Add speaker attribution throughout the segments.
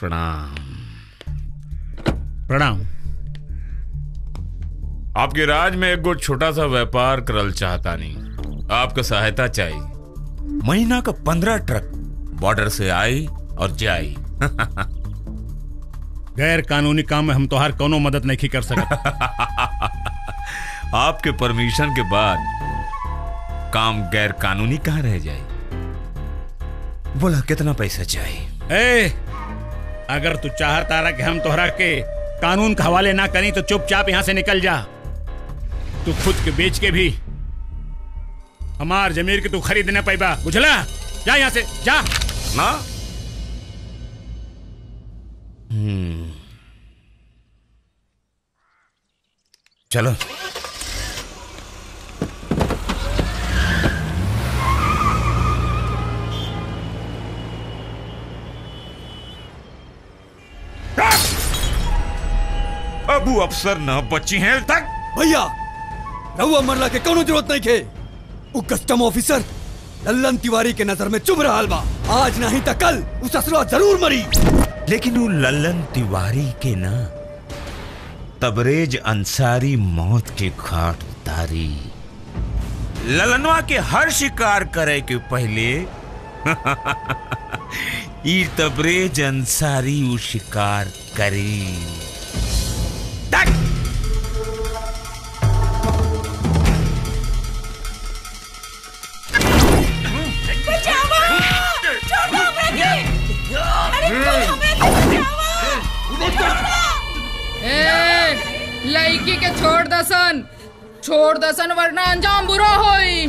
Speaker 1: प्रणाम।
Speaker 2: प्रणाम।
Speaker 1: आपके राज में एक गो छोटा सा व्यापार करल चाहता नहीं। आपका सहायता चाहिए। महीना का पंद्रह ट्रक बॉर्डर से आई और जाई।
Speaker 2: गैर कानूनी काम में हम तोहार कोनो मदद नहीं कर सकते?
Speaker 1: आपके परमिशन के बाद काम गैर कानूनी कहाँ रह जाए? बोला कितना पैसा चाहिए?
Speaker 2: ए, अगर तू चाहता रहा कि हम तोहरा के कानून के हवाले ना करें तो चुपचाप यहाँ से निकल जा। तू खुद के बेच के भी हमार जमीर के तू खरीद न पैबा। बुझला? जा यहाँ से जा।
Speaker 1: ना? हम्म। चलो। अबू अफसर न बची हैं तक।
Speaker 3: भैया रहुआ मरला के कोनो ज़रूरत नहीं खे उ कस्टम ऑफिसर लल्लन तिवारी के नज़र में चुभ रहा बा आज नहीं तो कल उस ससुरा ज़रूर मरी।
Speaker 1: लेकिन वो लल्लन तिवारी के ना तबरेज अंसारी मौत के घाट उतारी। ललनवा के हर शिकार करे के पहले ई तबरेज अंसारी वो शिकार करी।
Speaker 4: ए, लड़की के छोड़ दसन छोड़ दसन वरना अंजाम बुरा होई।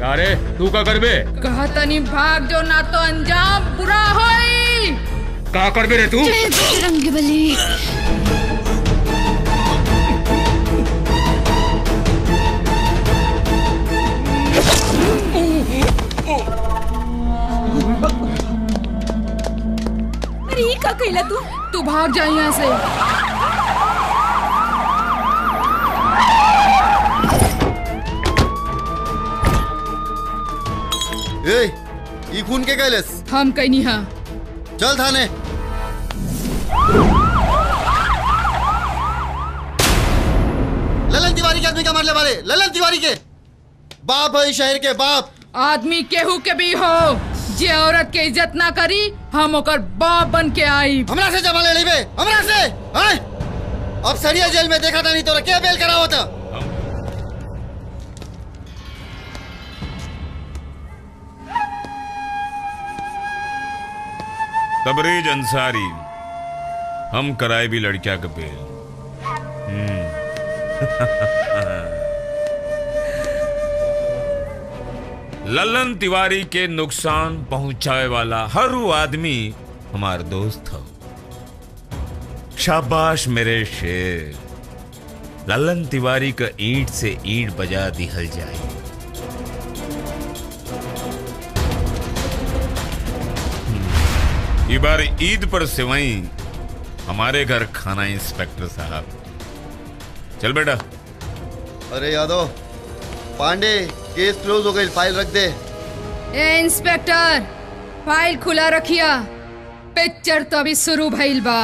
Speaker 5: का रे? तू का करबे?
Speaker 4: कहा तनी भाग जो ना तो अंजाम बुरा होई।
Speaker 5: का करबे रे तू?
Speaker 6: रंग बली।
Speaker 4: अरे का कहला तू? तू भाग जा यहाँ से।
Speaker 7: ए ई खून के कैलेस?
Speaker 4: हम कहीं नहीं हाँ।
Speaker 7: चल थाने। ललन तिवारी के आदमी का मारने वाले ललन तिवारी के। बाप है शहर के बाप।
Speaker 4: आदमी केहू के भी हो जे औरत के इज़्ज़त ना करी हम ओकर बाप बन के आई।
Speaker 7: हमरा से जमा ले ली बे हमरा से अब सरिया जेल में देखा था नहीं तो क्या बेल करा होता
Speaker 1: तबरेज अंसारी हम कराए भी लड़किया का बेल। हम्म। ललन तिवारी के नुकसान पहुँचाए वाला हर वो आदमी हमार दोस्त हो। शाबाश मेरे शेर। ललन तिवारी का ईंट से ईंट बजा दिहल जाए। ये बार ईद पर सिवाई हमारे घर खाना इंस्पेक्टर साहब। चल बेटा।
Speaker 7: अरे यादव पांडे केस क्लोज हो गए फ़ाइल रख दे।
Speaker 4: ए इंस्पेक्टर फ़ाइल खुला रखिया। पिक्चर तो अभी शुरू भइल बा।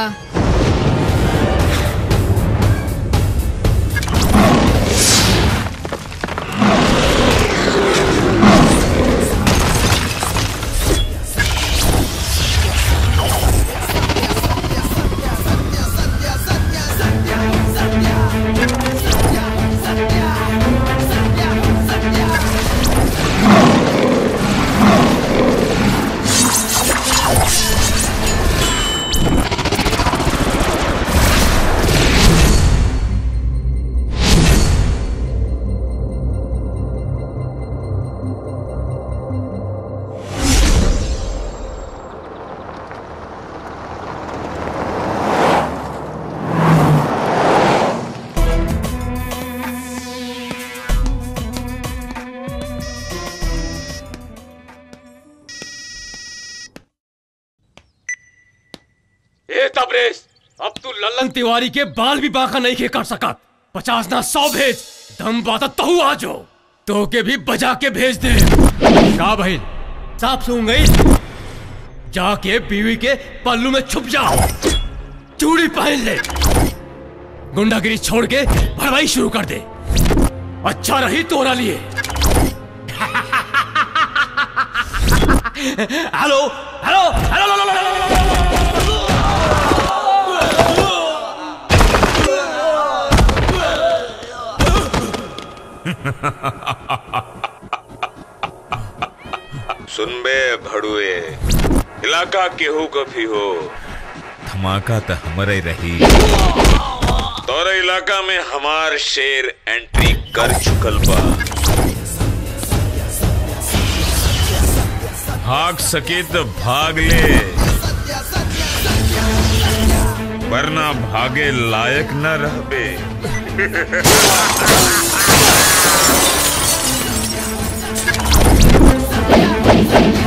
Speaker 5: तिवारी के बाल भी बाका नहीं के कर सका। पचास ना सौ भेज दम बात तहु आजो। तो के भी बजा के भेज दे।
Speaker 8: भाई
Speaker 5: सांप सूंघ गई जाके बीवी के पल्लू में छुप जाओ चूड़ी पहन ले। गुंडागिरी छोड़ के भरवाई शुरू कर दे। अच्छा रही तोरा लिए। हेलो, हेलो, हेलो,
Speaker 1: सुनबे भड़ुए इलाका केहू कभी हो। धमाका तो हमारे रही। तोरे इलाका में हमार शेर एंट्री कर चुकल बा। भाग सके तो भाग ले। वरना भागे लायक न रहबे।
Speaker 5: ए Thank you.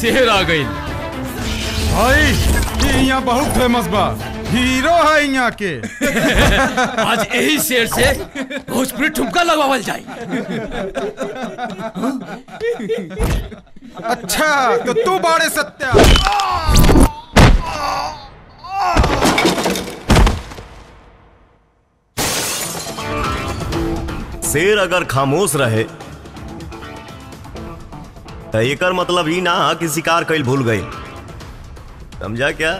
Speaker 5: शेर आ गई।
Speaker 9: भाई ये यहाँ बहुत फ़ेमस बा। हीरो है यहाँ के।
Speaker 5: आज यही शेर से भोजपुरी ठुमका लगवावल जाए
Speaker 9: अच्छा तो तू बाड़े सत्या।
Speaker 10: शेर अगर खामोश रहे तो एकर मतलब ई ना कि शिकार कईल भूल गई समझा क्या?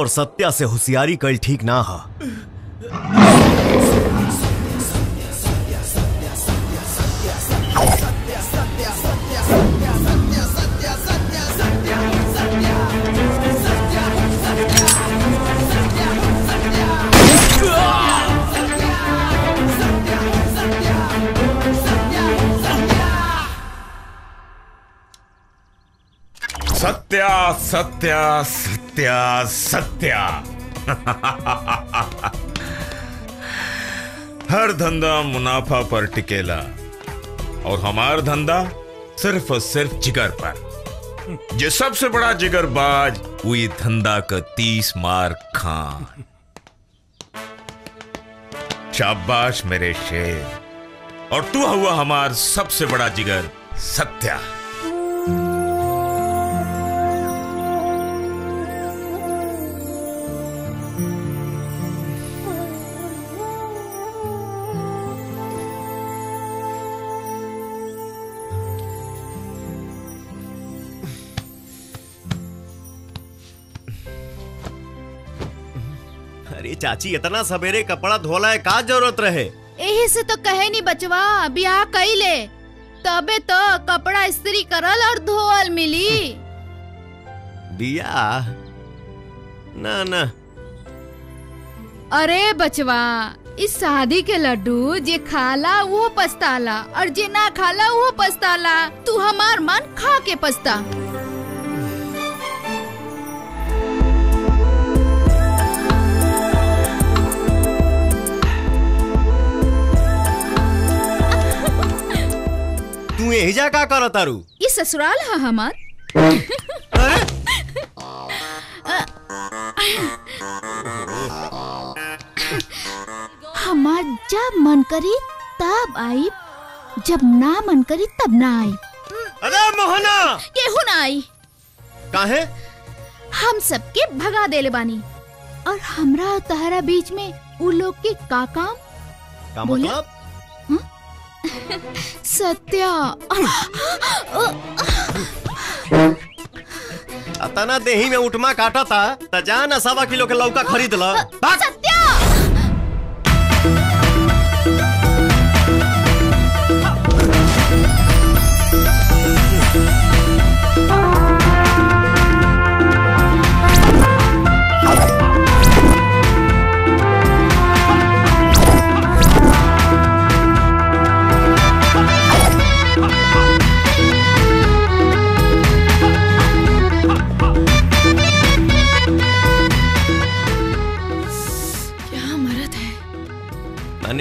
Speaker 10: और सत्या से होशियारी कल ठीक ना हा।
Speaker 1: सत्या सत्या सत्या। सत्या सत्या। हर धंधा मुनाफा पर टिकेला और हमार धंधा सिर्फ़ और सिर्फ़ जिगर पर। जो सबसे बड़ा जिगरबाज हुई धंधा का तीस मार खान। शाबाश मेरे शेर। और तू हुआ हमार सबसे बड़ा जिगर, सत्या।
Speaker 10: चाची इतना सवेरे कपड़ा धोला है का ज़रूरत रहे?
Speaker 11: यही से तो कहे नहीं बचवा ब्याह कइले तबे तो कपड़ा इस्त्री करल और धोअल मिली।
Speaker 10: बिया ना ना।
Speaker 11: अरे बचवा इस शादी के लड्डू जे खाला वो पछताला और जे ना खाला वो पछताला तू हमार मन खा के पछता
Speaker 10: तू यही जा का कर तारू
Speaker 11: ये ससुराल है हमार हमार जब मन करी तब आई जब ना मन करी तब ना आई
Speaker 10: अरे मोहना
Speaker 11: केहू ना आई
Speaker 10: काहे
Speaker 11: हम सबके भगा देले बानी और हमरा तहरा बीच में उ लोग के का काम
Speaker 10: का मतलब
Speaker 11: सत्या
Speaker 10: अतना देही में उठमा काटा था त जा ना सवा किलो के लौका खरीद ल
Speaker 11: सत्या!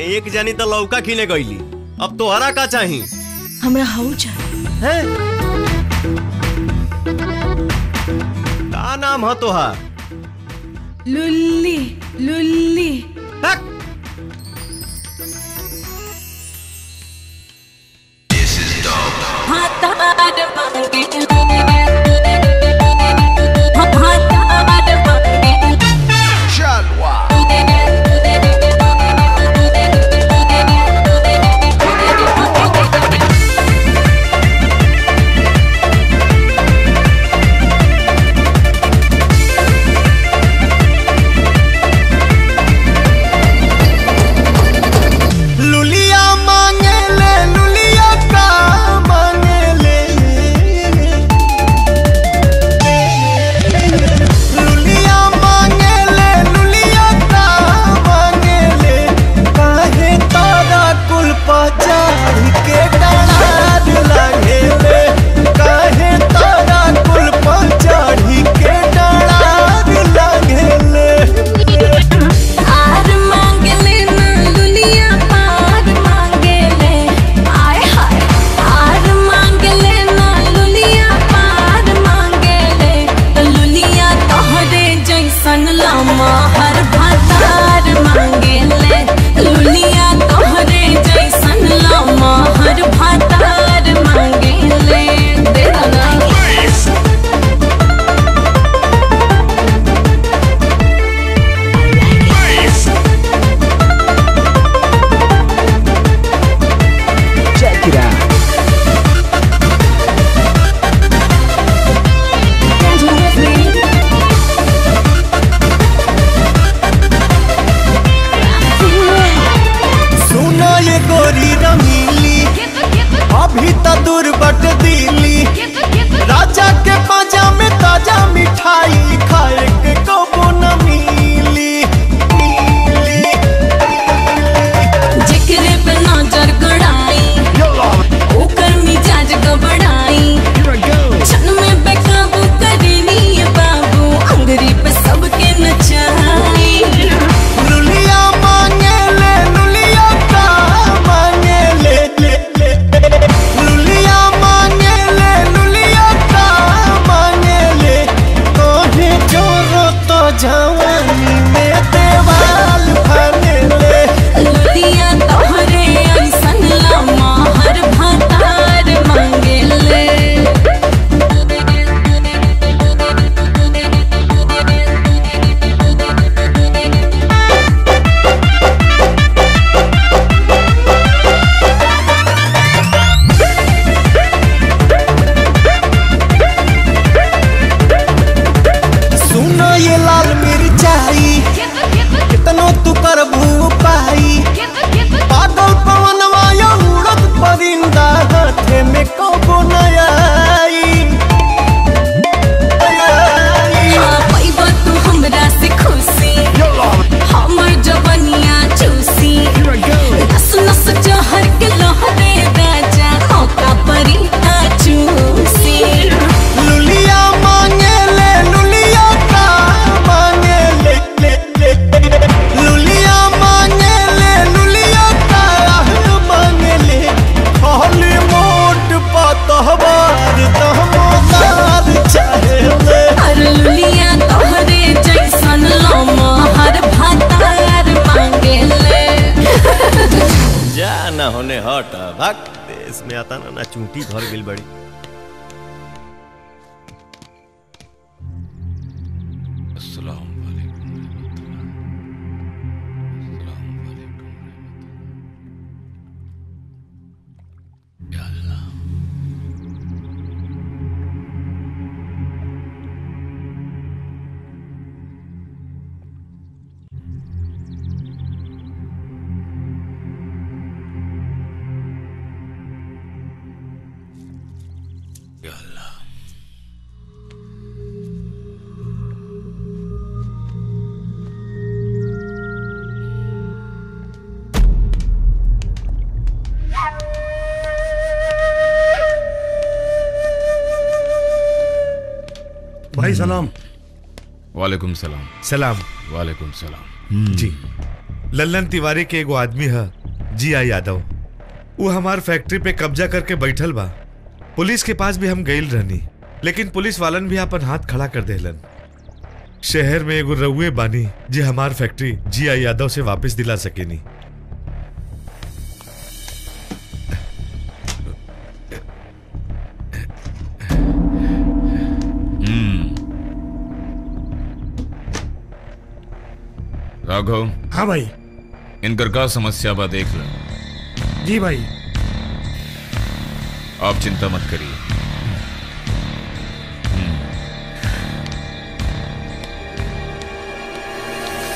Speaker 10: एक जानी तो लौका खिले गईली। अब तोहरा का चाही?
Speaker 4: हमरा हऊ चाहिए
Speaker 10: है? का नाम है तोहार
Speaker 4: लुल्ली लुल्ली।
Speaker 10: तक लुलिया
Speaker 1: वालेकुम
Speaker 12: सलाम।
Speaker 1: सलाम। वालेकुम सलाम।
Speaker 13: जी। लल्लन तिवारी के एगो आदमी है जी आई यादव। वो हमार फैक्ट्री पे कब्जा करके बैठल बा। पुलिस के पास भी हम गईल रहनी लेकिन पुलिस वालन भी अपन हाथ खड़ा कर देलन शहर में एगो रउए बानी जी हमार फैक्ट्री जी आई यादव से वापस दिला सके सकेनी।
Speaker 1: राघव।
Speaker 12: हाँ भाई।
Speaker 1: इनकर का समस्या बा देख लो।
Speaker 12: जी भाई।
Speaker 1: आप चिंता मत करिए।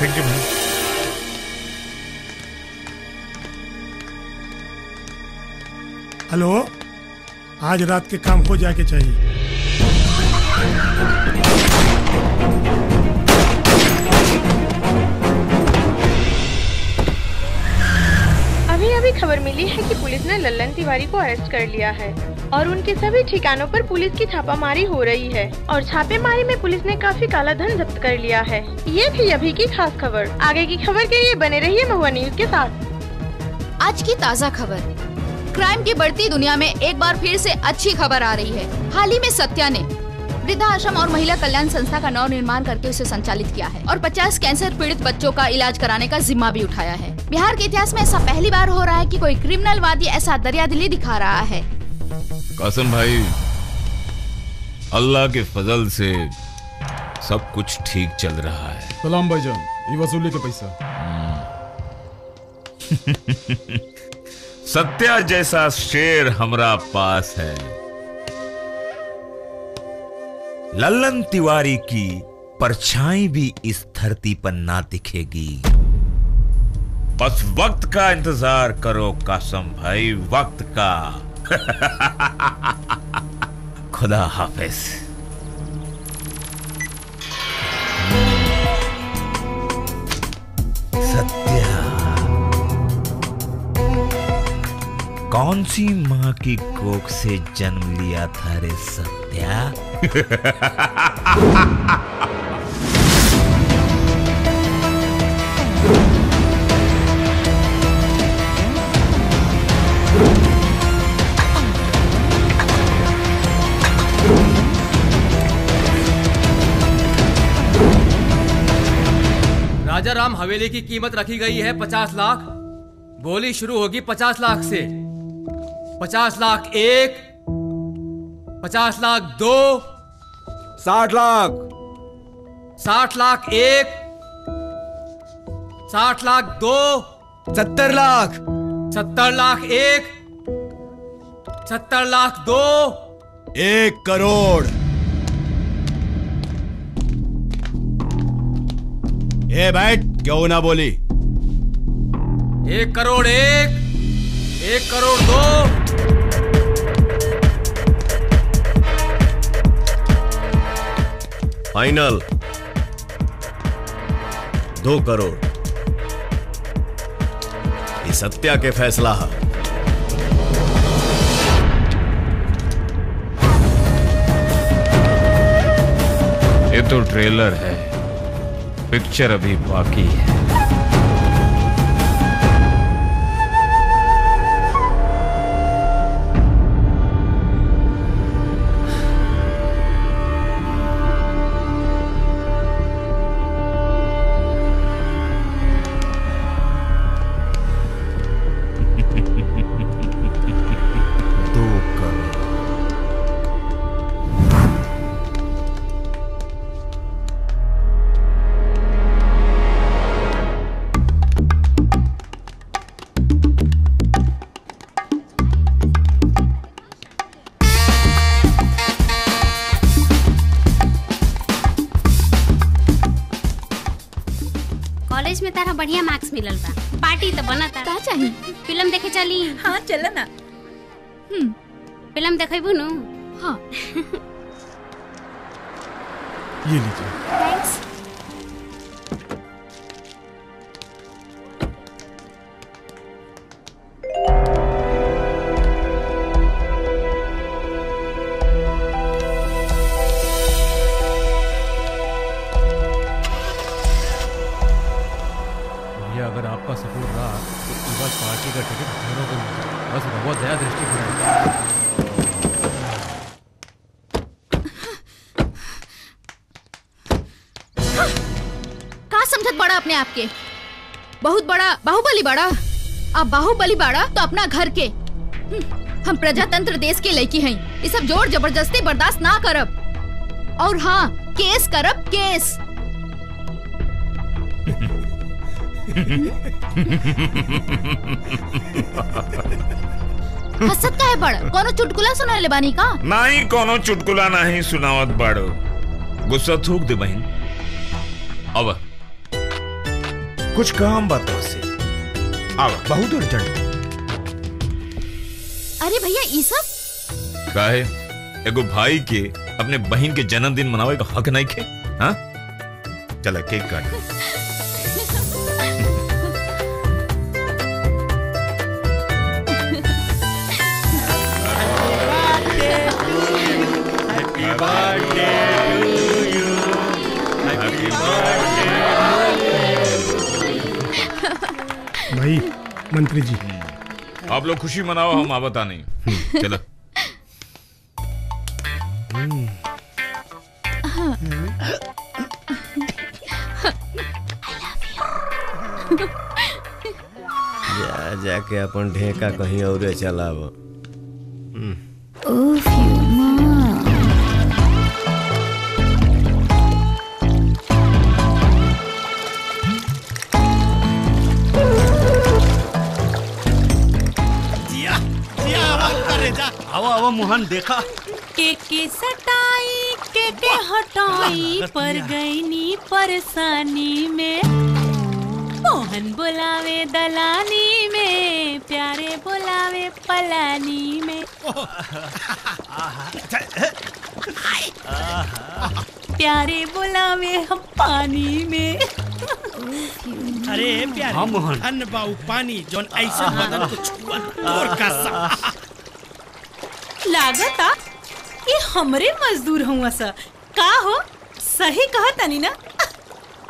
Speaker 13: थैंक यू भाई
Speaker 12: हेलो आज रात के काम हो जाके चाहिए।
Speaker 14: खबर मिली है कि पुलिस ने लल्लन तिवारी को अरेस्ट कर लिया है और उनके सभी ठिकानों पर पुलिस की छापामारी हो रही है और छापेमारी में पुलिस ने काफ़ी काला धन जब्त कर लिया है। ये थी अभी की खास खबर। आगे की खबर के लिए बने रहिए महुआ न्यूज़ के साथ।
Speaker 11: आज की ताज़ा खबर। क्राइम की बढ़ती दुनिया में एक बार फिर से अच्छी खबर आ रही है। हाल ही में सत्या ने वृद्धाश्रम और महिला कल्याण संस्था का नव निर्माण करके उसे संचालित किया है और 50 कैंसर पीड़ित बच्चों का इलाज कराने का जिम्मा भी उठाया है। बिहार के इतिहास में ऐसा पहली बार हो रहा है कि कोई क्रिमिनल वादी ऐसा दरियादिली दिखा रहा है।
Speaker 1: कासम भाई अल्लाह के फजल से सब कुछ ठीक चल रहा है।
Speaker 9: सलाम भाईजान ये वसूली के पैसा।
Speaker 1: सत्या जैसा शेर हमरा पास है। लल्लन तिवारी की परछाई भी इस धरती पर ना दिखेगी। बस वक्त का इंतज़ार करो, कासम भाई, वक्त का। खुदा हाफिज। सत्या। कौन सी माँ की कोख से जन्म लिया था रे सत्या?
Speaker 5: राजा राम हवेली की कीमत रखी गई है पचास लाख। बोली शुरू होगी पचास लाख से। पचास लाख एक पचास लाख दो।
Speaker 15: साठ लाख।
Speaker 5: साठ लाख एक। साठ लाख दो।
Speaker 15: सत्तर लाख।
Speaker 5: सत्तर लाख एक। सत्तर लाख दो।
Speaker 15: एक करोड़। ए बैठ क्यों ना बोली?
Speaker 5: एक करोड़ एक। एक करोड़ दो।
Speaker 10: फाइनल। दो करोड़। ये सत्या के फैसला है।
Speaker 1: ये तो ट्रेलर है। पिक्चर अभी बाकी है।
Speaker 16: मिलल बा। पार्टी तो बना था
Speaker 11: का चाहि?
Speaker 16: फ़िल्म देखे चली।
Speaker 17: हाँ चल ना।
Speaker 16: हम फ़िल्म देखबू नु?
Speaker 11: हाँ।
Speaker 12: ये लीजिए।
Speaker 11: थैंक्स बाहुबली बड़ा अब बाहुबली बड़ा तो अपना घर के। हम्म, हम प्रजातंत्र देश के लड़की हैं। ये सब ज़ोर ज़बरदस्ती बर्दाश्त ना करब। और हाँ केस करब केस। हसत का है बड़। कोनो चुटकुला सुना ले बानी का?
Speaker 1: नहीं कोनो चुटकुला नहीं सुनावत बाड़ो। गुस्सा थूक दे बहन। अब। कुछ काम बताओ से। अब बहुत अर्जेंट
Speaker 11: अरे भैया ई सब
Speaker 1: काहे एगो भाई के अपने बहन के जन्मदिन मनावे का हक नहीं खे हाँ? चला केक काट
Speaker 12: भाई मंत्री जी।
Speaker 1: आप लोग खुशी मनाओ हम आवता नहीं। चलो।
Speaker 10: जा जाके अपन ढेका कहीं और चलाव।
Speaker 18: आओ देखा?
Speaker 17: के के सटाई के के हटाई पर गईनी परेशानी में। मोहन बुलावे दलानी में प्यारे बुलावे पलानी में। प्यारे बुलावे हम पानी में।
Speaker 18: अरे प्यारे।
Speaker 17: हाँ, मोहन।
Speaker 18: धन बाऊ पानी जोन ऐसा बदन को छुआ और का सा
Speaker 17: लागता ये हमरे मजदूर हुआ सा का हो सही कहा तनी ना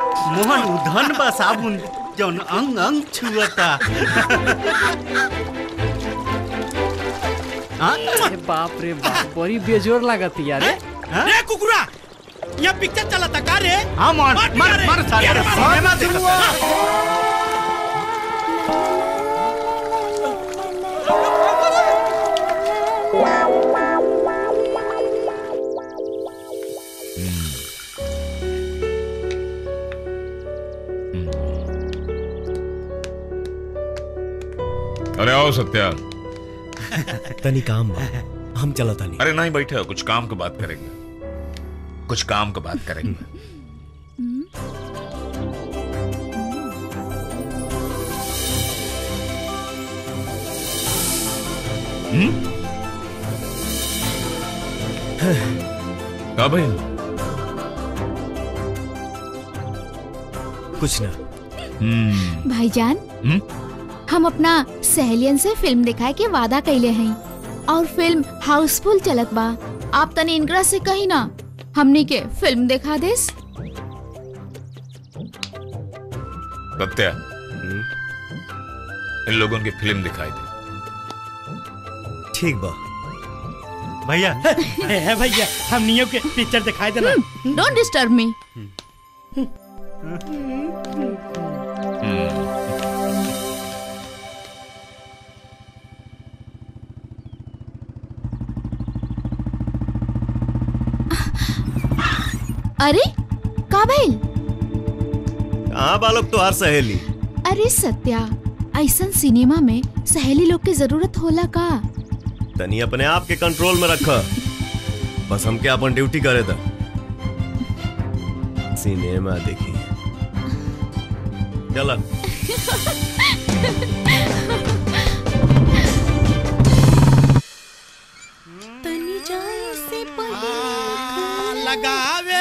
Speaker 18: मोहन उधन बा साबुन जोन अंग अंग छुअता
Speaker 19: अरे बाप रे बाप बड़ी बेजोर लागत यार
Speaker 18: रे कुकुरा यहाँ पिक्चर चला था का रे
Speaker 19: हाँ, मोहन,
Speaker 18: मार
Speaker 19: मार। मार साले,
Speaker 18: यार,
Speaker 19: मार,
Speaker 18: सिनेमा
Speaker 19: मार,
Speaker 18: देखता
Speaker 1: अरे आओ सत्या।
Speaker 10: तनी काम बा हम चला तनी
Speaker 1: अरे नहीं बैठे हो, कुछ काम की बात करेंगे। कुछ काम की बात करेंगे। हम्म? का भाई
Speaker 10: कुछ ना।
Speaker 1: हम्म।
Speaker 11: भाईजान?
Speaker 1: हम्म?
Speaker 11: हम अपना सहेलियन से फ़िल्म दिखाए के वादा कैले हैं। और फ़िल्म हाउसफुल चलत बा। आप तनी इनकरा से कही ना हमनी के फ़िल्म दिखा देस?
Speaker 1: सत्या इन लोगों की फ़िल्म दिखाई दे
Speaker 10: ठीक बा।
Speaker 18: भैया है है भैया हम नियो के पिक्चर दिखाई देना।
Speaker 11: डोंट डिस्टर्ब मी अरे का भइल
Speaker 10: कहाँ बालक तो हर सहेली।
Speaker 11: अरे सत्या ऐसा सिनेमा में सहेली लोग के ज़रूरत होला का?
Speaker 10: तनी अपने आप के कंट्रोल में रखा। बस हमके अपन ड्यूटी करे था सिनेमा देखी। चला।
Speaker 17: तनी जाए से
Speaker 18: लगावे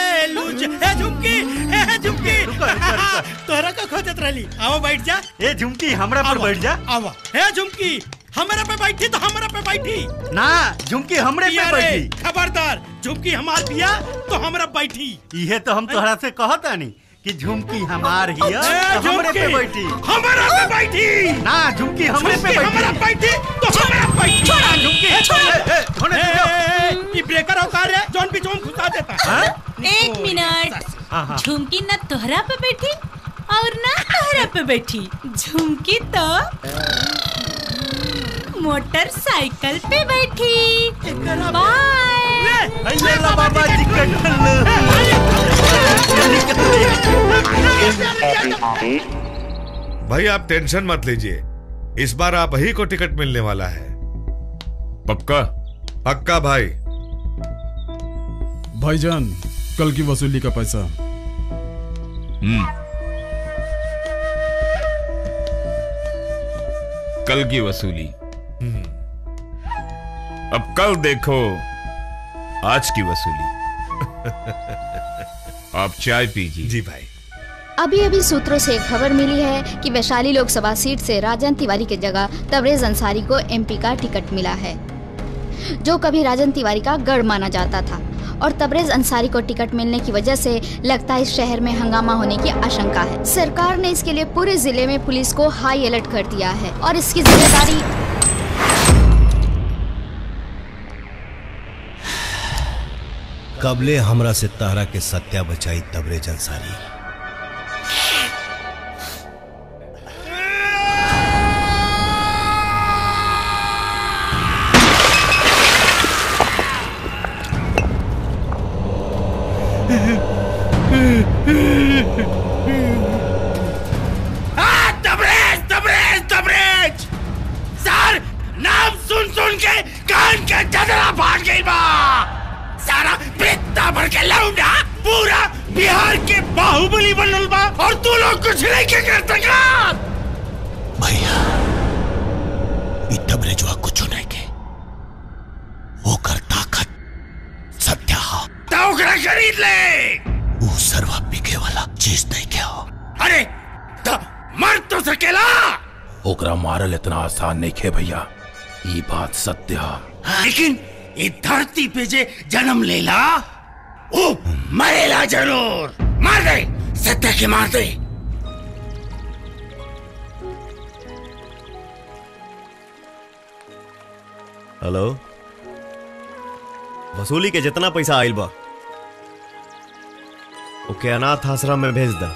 Speaker 18: लूज ए झुमकी ए झुमकी। तोरा का खोजत रहली। आओ बैठ जा।
Speaker 20: ए झुमकी हमरा पर बैठ जा।
Speaker 18: आओ ए झुमकी हमरा पे बैठी तो हमरा पे बैठी।
Speaker 20: ना झुमकी हमरे पे बैठी।
Speaker 18: खबरदार झुमकी हमार पिया तो हमरा बैठी।
Speaker 20: इहे तो हम तोहरा से कहतानी कि झुमकी हमार हिया
Speaker 18: ए,
Speaker 20: तो हमरे पे बैठी।
Speaker 18: हमरा पे बैठी।
Speaker 20: ना झुमकी हमरे पे
Speaker 18: झुमकी हमरा
Speaker 20: बैठी
Speaker 18: बैठी तो हमरा बैठी।
Speaker 20: छोड़ा, झुमकी,
Speaker 18: ए, छोड़।
Speaker 20: ए, होने दो।
Speaker 18: ये ब्रेकर औकार है जौन भी जोन घुसा देता
Speaker 17: एक मिनट।
Speaker 20: हाँ, हाँ।
Speaker 17: झुमकी न तोहरा पे बैठी और ना तोहरा पे बैठी। झुमकी तो मोटरसाइकिल पे बैठी। बाय।
Speaker 20: ले ला बाबा जी
Speaker 13: भाई आप टेंशन मत लीजिए। इस बार आप ही को टिकट मिलने वाला है।
Speaker 1: पक्का?
Speaker 13: पक्का भाई।
Speaker 9: भाईजान कल की वसूली का पैसा।
Speaker 1: हम्म। कल की वसूली। अब कल देखो आज की वसूली। आप चाय पीजिए।
Speaker 13: जी भाई।
Speaker 21: अभी अभी सूत्रों से खबर मिली है कि वैशाली लोकसभा सीट से राजन तिवारी की जगह तबरेज अंसारी को एमपी का टिकट मिला है जो कभी राजन तिवारी का गढ़ माना जाता था। और तबरेज अंसारी को टिकट मिलने की वजह से लगता है इस शहर में हंगामा होने की आशंका है। सरकार ने इसके लिए पूरे ज़िले में पुलिस को हाई अलर्ट कर दिया है और इसकी ज़िम्मेदारी
Speaker 22: कबले हमरा से तारा के सत्या बचाई तबरे जंसारी
Speaker 15: आसान नहीं खे भैया। ये बात सत्य है।
Speaker 18: लेकिन ये धरती पे जे जन्म लेला ओ मरेला ज़रूर। मार दे सत्य के मार दे।
Speaker 10: हेलो? वसूली के जितना पैसा आइल बा ओके अनाथ आश्रम में भेज दा।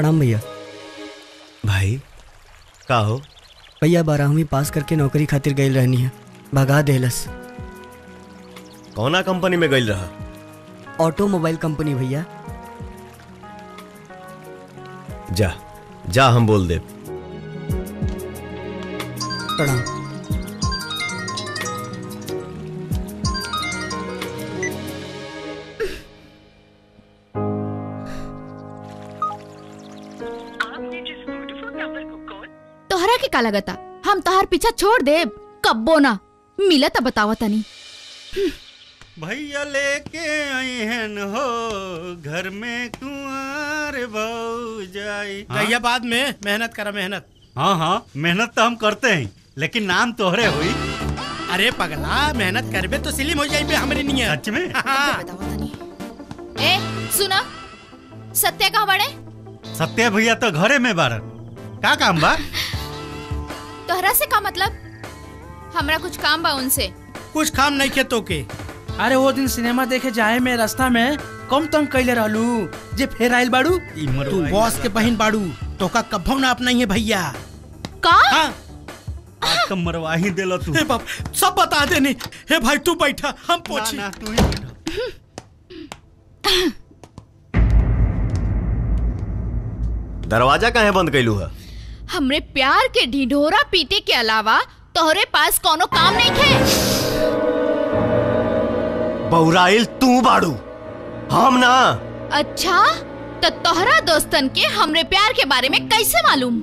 Speaker 23: प्रणाम भैया।
Speaker 10: भाई का हो?
Speaker 23: भैया बारहवीं पास करके नौकरी खातिर गई रहनी है। भगा देलस
Speaker 10: कौना कंपनी में गई रहा?
Speaker 23: ऑटोमोबाइल कंपनी भैया।
Speaker 10: जा जा हम बोल दे
Speaker 23: प्रणाम।
Speaker 21: लगता हम तोहर पीछा छोड़ दे कब्बो ना। मिला तब बतावा तनी।
Speaker 20: भैया लेके आई हन हो घर में कुंवर बहु जाई।
Speaker 18: कहिया बाद में मेहनत करा मेहनत।
Speaker 20: हाँ हाँ मेहनत तो हम करते हैं लेकिन नाम तोहरे हुई।
Speaker 18: अरे पगला मेहनत कर करबे तो सिलीम हो जाइबे हमरे नियत।
Speaker 20: सच में? हाँ।
Speaker 21: ए सुना। सत्या कहाँ बड़े?
Speaker 20: सत्या भैया तो घरे में बारन का काम बा?
Speaker 21: तोहरा से का मतलब? हमरा कुछ काम बा उनसे।
Speaker 18: कुछ काम नहीं के तो के
Speaker 24: अरे वो दिन सिनेमा देखे जाए में रास्ता में कम तंग कैले रहलू। जे फेर आइल बाड़ू
Speaker 18: तू बॉस के बहन बाड़ू। तो का कभो ना अपना ही है भैया।
Speaker 21: का?
Speaker 20: आज तो मरवा ही देलो तू।
Speaker 18: हे बाप सब बता देनी। हे भाई तू बैठा हम पूछी।
Speaker 20: ना, तू ही
Speaker 10: दरवाज़ा काहे बंद कैलू है?
Speaker 11: हमरे प्यार के ढिढोरा पीटे के अलावा तोहरे पास कोनो काम नहीं खे
Speaker 10: बौराइल तू बाड़ू। हम ना।
Speaker 11: अच्छा तो तोहरा दोस्तन के हमरे प्यार के बारे में कैसे मालूम?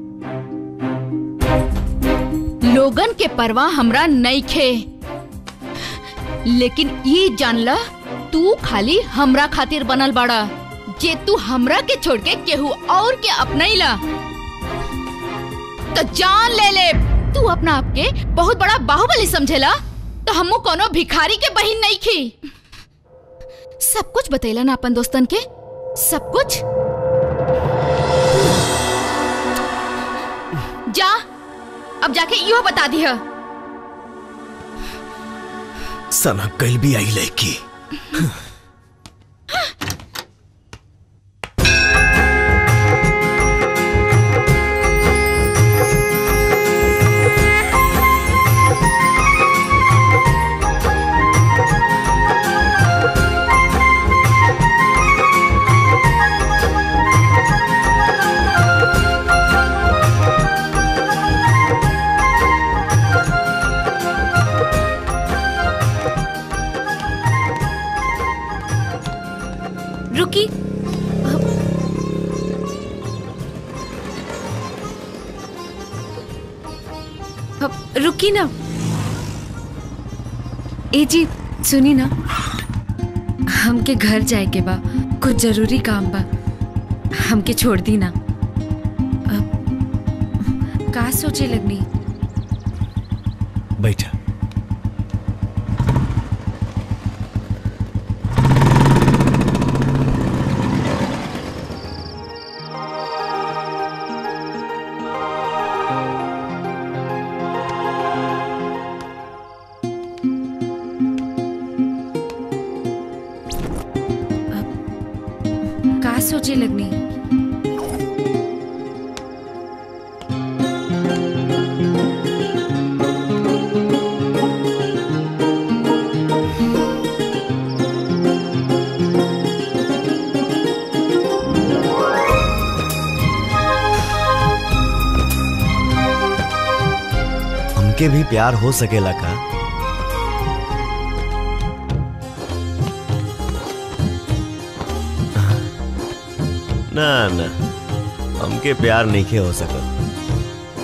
Speaker 11: लोगन के परवाह हमरा नहीं खे। लेकिन ये जान ला तू खाली हमरा खातिर बनल बाड़ा जे तू हमरा के छोड़ के केहू और के अपनैला तो जान ले ले। तू अपना आपके बहुत बड़ा बाहुबली समझेला। तो हमू कोनो भिखारी के बहिन नहीं खी सब कुछ बतेला ना अपन दोस्तन के? सब कुछ? जा, अब जाके इहो बता दिया
Speaker 22: सनक कल भी आई लड़की।
Speaker 6: रुकी ना। ए जी, सुनी ना। हमके घर जाए के बा, कुछ ज़रूरी काम बा। हमके छोड़ दी ना। अब का सोचे लगनी?
Speaker 10: प्यार हो सकेला का? ना ना हमके प्यार नहीं हो सकत।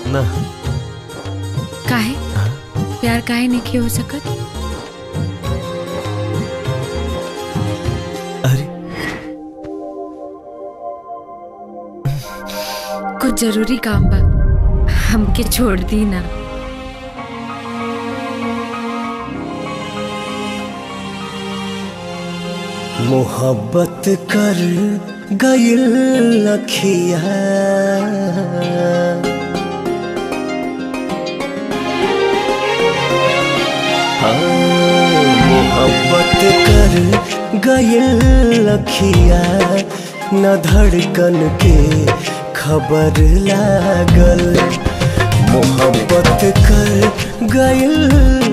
Speaker 10: ना।
Speaker 6: काहे? प्यार काहे नहीं हो सकत? अरे। कुछ ज़रूरी काम बा। हमके छोड़ दी ना।
Speaker 25: मोहब्बत कर गइल लखिया। हाँ, मोहब्बत कर गइल लखिया। न धड़कन के खबर लागल। मोहब्बत कर गइल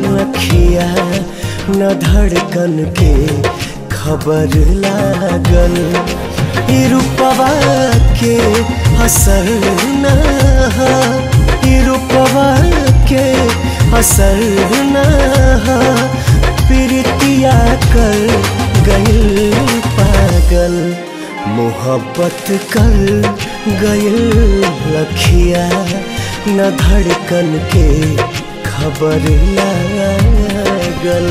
Speaker 25: लखिया। न धड़कन के खबर लागल रूपवा के असर न रूपवा के असर न प्रीतिया कर गइल पागल, मोहब्बत कर गइल लखिया। न धड़कन के खबर लागल।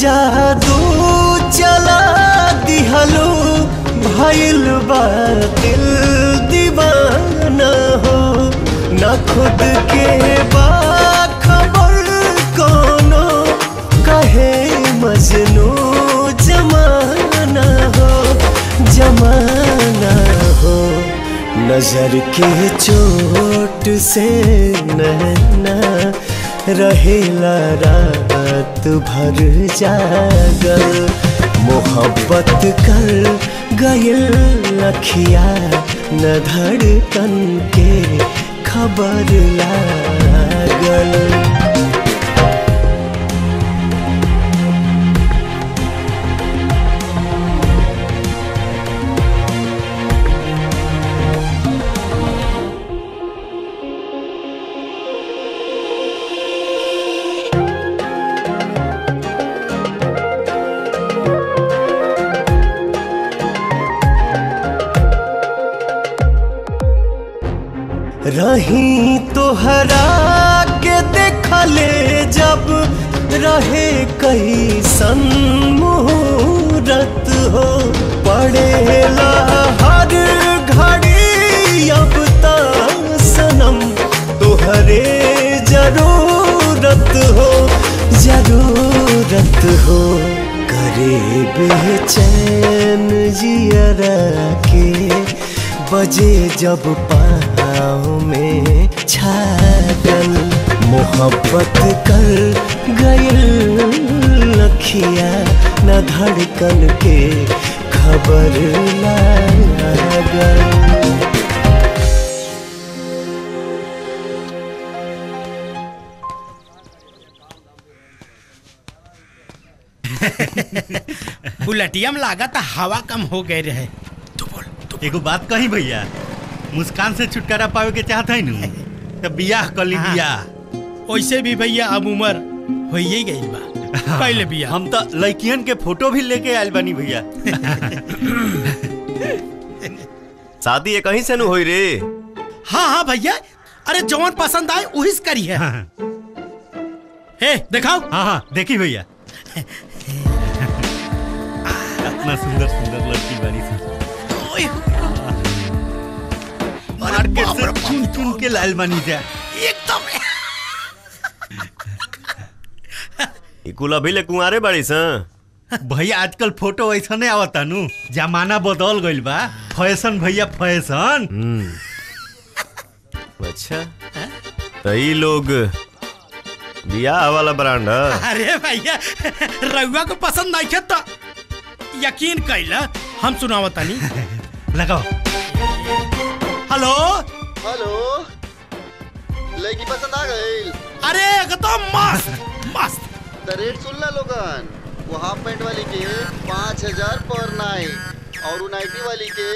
Speaker 25: जादू चला दिहलो, भइल बा दिल दीवाना हो। न खुद के बा खबर कोनो, कहे मजनू जमाना हो जमाना हो। नज़र के चोट से नैना रहेला रात भर जागल मोहब्बत कर गयल लखिया न धड़कन के खबर लागल। रही तोहरा के देखले जब रहे कई मुहूर्त हो। पड़ेला हर घड़ी अब त सनम तोहरे ज़रूरत हो ज़रूरत हो। करे बेचैन जियरा के बजे जब में छागल मोहब्बत कर गयल लखिया न धड़कन के खबर लागल।
Speaker 18: बुलेटिया में लागत हवा कम हो गए रहे।
Speaker 20: तो बोल तो एगो बात कही भैया। मुस्कान से छुटकारा पावे के चाहत है नु। तो बियाह कर ली बियाह।
Speaker 18: वैसे भी भैया अब उम्र हो ही गई बा पहले बियाह।
Speaker 20: हम तो लड़कियन के फ़ोटो भी लेके आयल बनी भैया।
Speaker 10: शादी ये कहीं से नु होई रे?
Speaker 18: हाँ हाँ भैया। अरे जवन पसंद आए वही से करी है। हाँ, हे दिखाओ।
Speaker 20: हाँ हाँ देखी भैया। इतना सुंदर सुंदर लड़की बनी। मार्केट से चुन चुन के लाल बनी जा
Speaker 18: एकदम।
Speaker 10: कुल अभी ले कुंवारे बड़ी सा।
Speaker 20: भैया आजकल फ़ोटो ऐसा नहीं आवता नु जमाना बदल गइल बा। फ़ैशन भैया फ़ैशन।
Speaker 10: अच्छा। तो ई लोग बियाह वाला ब्रांड है?
Speaker 18: अरे भैया रउआ को पसंद नहीं तो। यकीन कैला हम सुनावा तनी
Speaker 20: लगाओ। हेलो?
Speaker 7: हेलो? लड़की पसंद आ गई।
Speaker 18: अरे एकदम मस्त मस्त।
Speaker 7: तो रेट सुन ला लोगन। वो हाफ़ पैंट वाली के पाँच हज़ार पर नाइट और वो नाइटी वाली के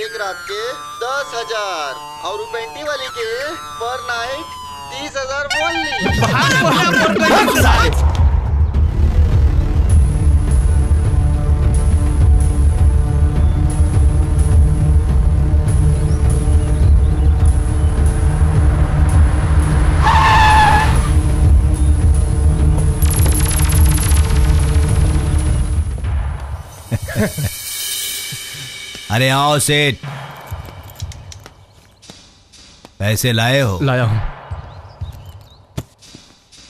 Speaker 7: एक रात के दस हज़ार और वो पेंटी वाली के पर नाइट तीस हज़ार बोल ली।
Speaker 26: अरे आओ सेठ। पैसे लाए हो?
Speaker 27: लाया हूँ।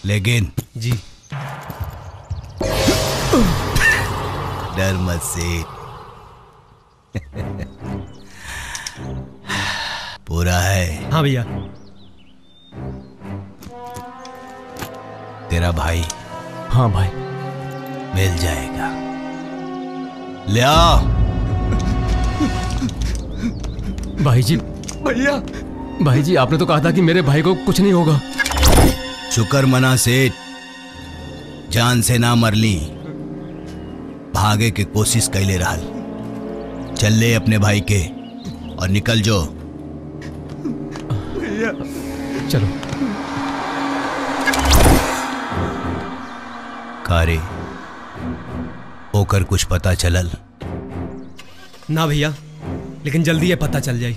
Speaker 26: लेकिन
Speaker 27: जी।
Speaker 26: डर मत सेठ। पूरा है।
Speaker 27: हाँ भैया।
Speaker 26: तेरा भाई
Speaker 27: हाँ भाई।
Speaker 26: मिल जाएगा। ले आओ।
Speaker 27: भाई जी।
Speaker 5: भैया।
Speaker 27: भाई जी आपने तो कहा था कि मेरे भाई को कुछ नहीं होगा।
Speaker 26: शुक्र मना सेठ जान से ना मरली। भागे के कोशिश कैले रहल। चल ले अपने भाई के और निकल जो।
Speaker 5: भैया।
Speaker 27: चलो।
Speaker 26: कारे होकर कुछ पता चलल।
Speaker 5: ना भैया। लेकिन जल्दी ये पता चल जाए।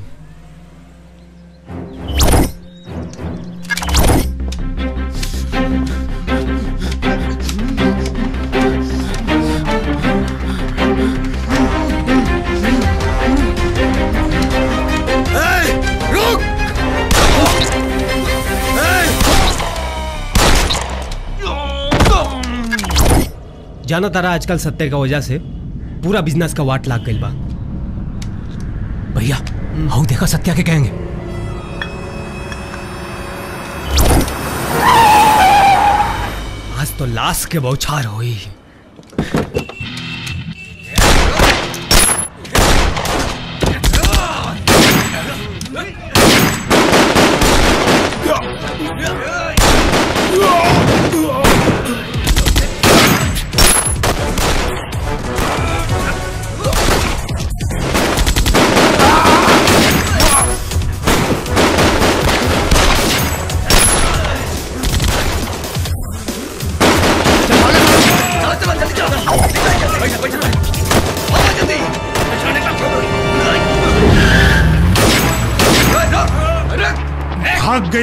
Speaker 5: जाना तारा आजकल सत्य का वजह से पूरा बिज़नेस का वाट लाग गई बा। भैया हाउ देखा सत्या के कहेंगे? आज तो लाश के बौछार हुई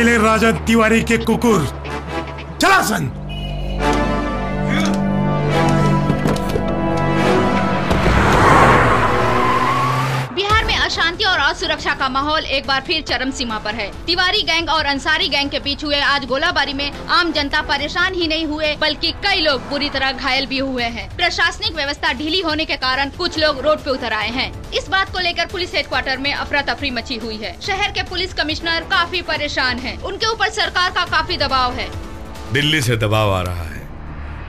Speaker 12: गए राजा तिवारी के कुकुर। चला सन।
Speaker 11: असुरक्षा का माहौल एक बार फिर चरम सीमा पर है। तिवारी गैंग और अंसारी गैंग के बीच हुए आज गोलाबारी में आम जनता परेशान ही नहीं हुए, बल्कि कई लोग बुरी तरह घायल भी हुए हैं। प्रशासनिक व्यवस्था ढीली होने के कारण कुछ लोग रोड पे उतर आए हैं। इस बात को लेकर पुलिस हेडक्वार्टर में अफरा तफरी मची हुई है। शहर के पुलिस कमिश्नर काफ़ी परेशान है। उनके ऊपर सरकार का काफ़ी दबाव है।
Speaker 13: दिल्ली से दबाव आ रहा है।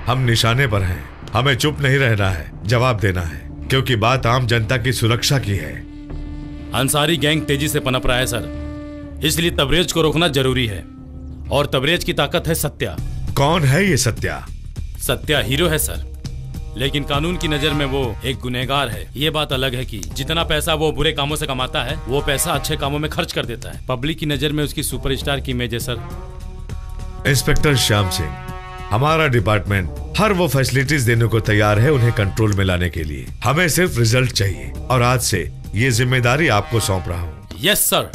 Speaker 13: हम निशाने पर हैं। हमें चुप नहीं रहना है। जवाब देना है। क्योंकि बात आम जनता की सुरक्षा की है।
Speaker 28: अंसारी गैंग तेज़ी से पनप रहा है सर। इसलिए तबरेज को रोकना ज़रूरी है। और तबरेज की ताकत है सत्या।
Speaker 13: कौन है ये सत्या?
Speaker 28: सत्या हीरो है सर। लेकिन कानून की नज़र में वो एक गुनहगार है। ये बात अलग है कि जितना पैसा वो बुरे कामों से कमाता है वो पैसा अच्छे कामों में खर्च कर देता है। पब्लिक की नज़र में उसकी सुपरस्टार की इमेज है सर।
Speaker 13: इंस्पेक्टर श्याम सिंह हमारा डिपार्टमेंट हर वो फैसिलिटीज़ देने को तैयार है उन्हें कंट्रोल में लाने के लिए। हमें सिर्फ़ रिज़ल्ट चाहिए। और आज से ये ज़िम्मेदारी आपको सौंप रहा हूँ।
Speaker 28: यस सर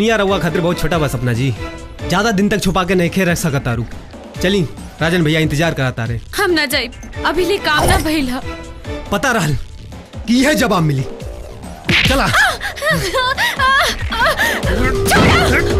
Speaker 5: दुनिया रहुआ खातिर बहुत छोटा बा सपना जी ज़्यादा दिन तक छुपा के नहीं खे रख सकत तारू चली राजन भैया इंतज़ार कराता रहे
Speaker 6: हम ना जाए अभी ले काम ना भइल ह।
Speaker 5: पता रहल कि यह जवाब मिली चला पकड़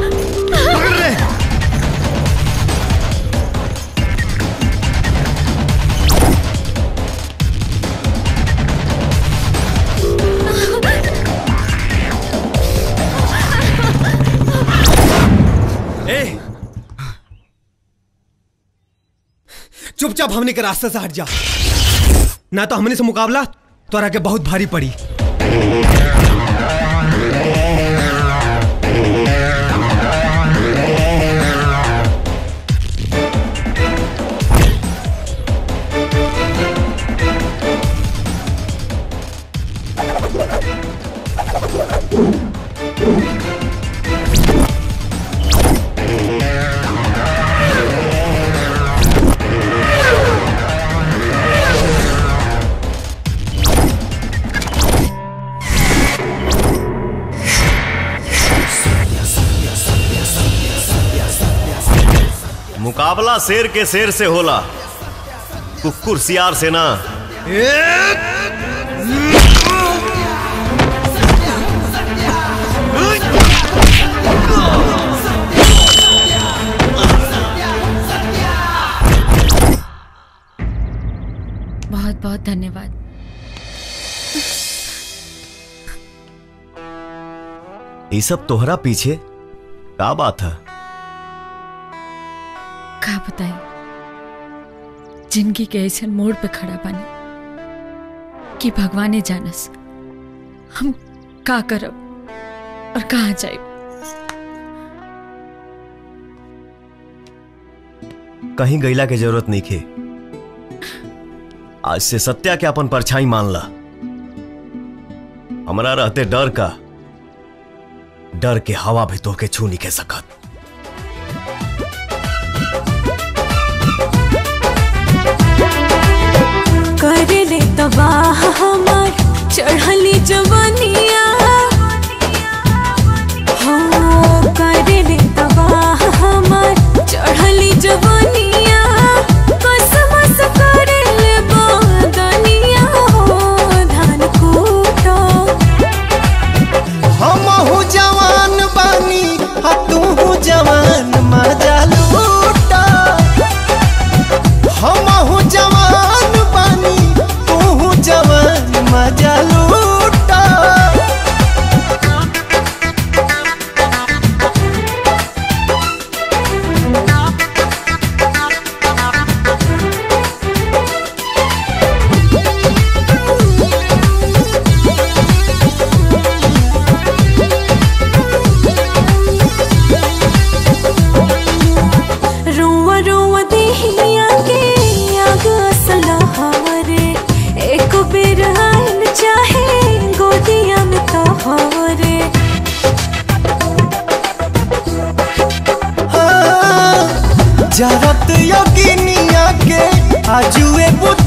Speaker 5: चुपचाप हमने के रास्ते से हट जा। ना तो हमने से मुकाबला, तोरा के बहुत भारी पड़ी।
Speaker 10: साला शेर के शेर से होला। कुकुर सियार से ना। बहुत बहुत धन्यवाद। ये सब तोहरा पीछे? का बात है?
Speaker 6: का बताए? ज़िंदगी के ऐसे मोड़ पे खड़ा बने। कि भगवाने जानस, हम का कर और कहा जाए
Speaker 10: कहीं गैला के ज़रूरत नहीं थी। आज से सत्या के अपन परछाई मान ला। हमारा रहते डर का, डर के हवा भी तो के छू नहीं कह सकता।
Speaker 29: कर दे तबाह हमार। चढ़ली जवानिया। हो हाँ, कर सजलो
Speaker 10: जरत योगिनिया के आजुए
Speaker 25: बुद्ध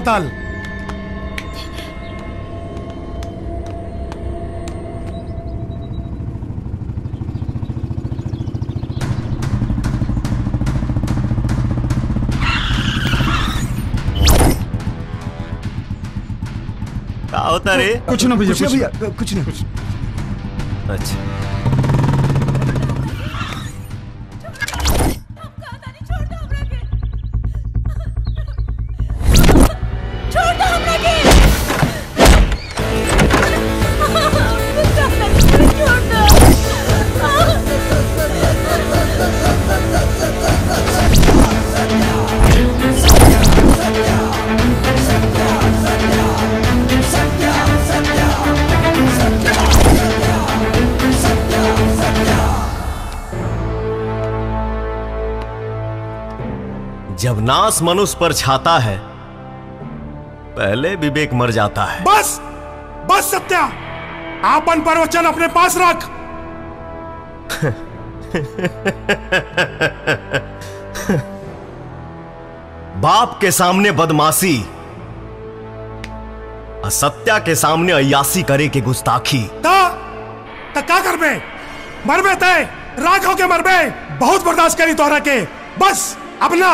Speaker 25: अस्पताल।
Speaker 10: होता रे?
Speaker 25: कुछ ना भैया
Speaker 10: कुछ
Speaker 25: ना
Speaker 10: भैया कुछ ना। अच्छा। नाश मनुष्य पर छाता है पहले विवेक मर जाता है।
Speaker 12: बस बस सत्या आपन प्रवचन अपने पास रख।
Speaker 10: बाप के सामने बदमाशी और सत्या के सामने अयासी करे के गुस्ताखी।
Speaker 12: ता ता का करबे मरबे तय राख होके मरबे बहुत बर्दाश्त करी तोहरा के। बस। अपना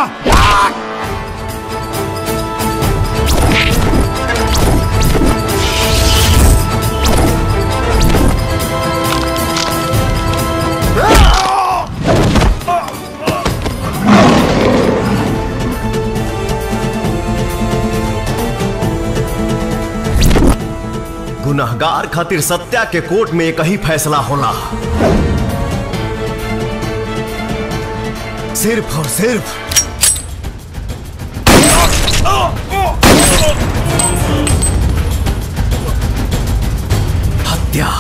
Speaker 10: गुनहगार खातिर सत्या के कोर्ट में एक ही फैसला होला। सिर्फ़ और सिर्फ़। हत्या।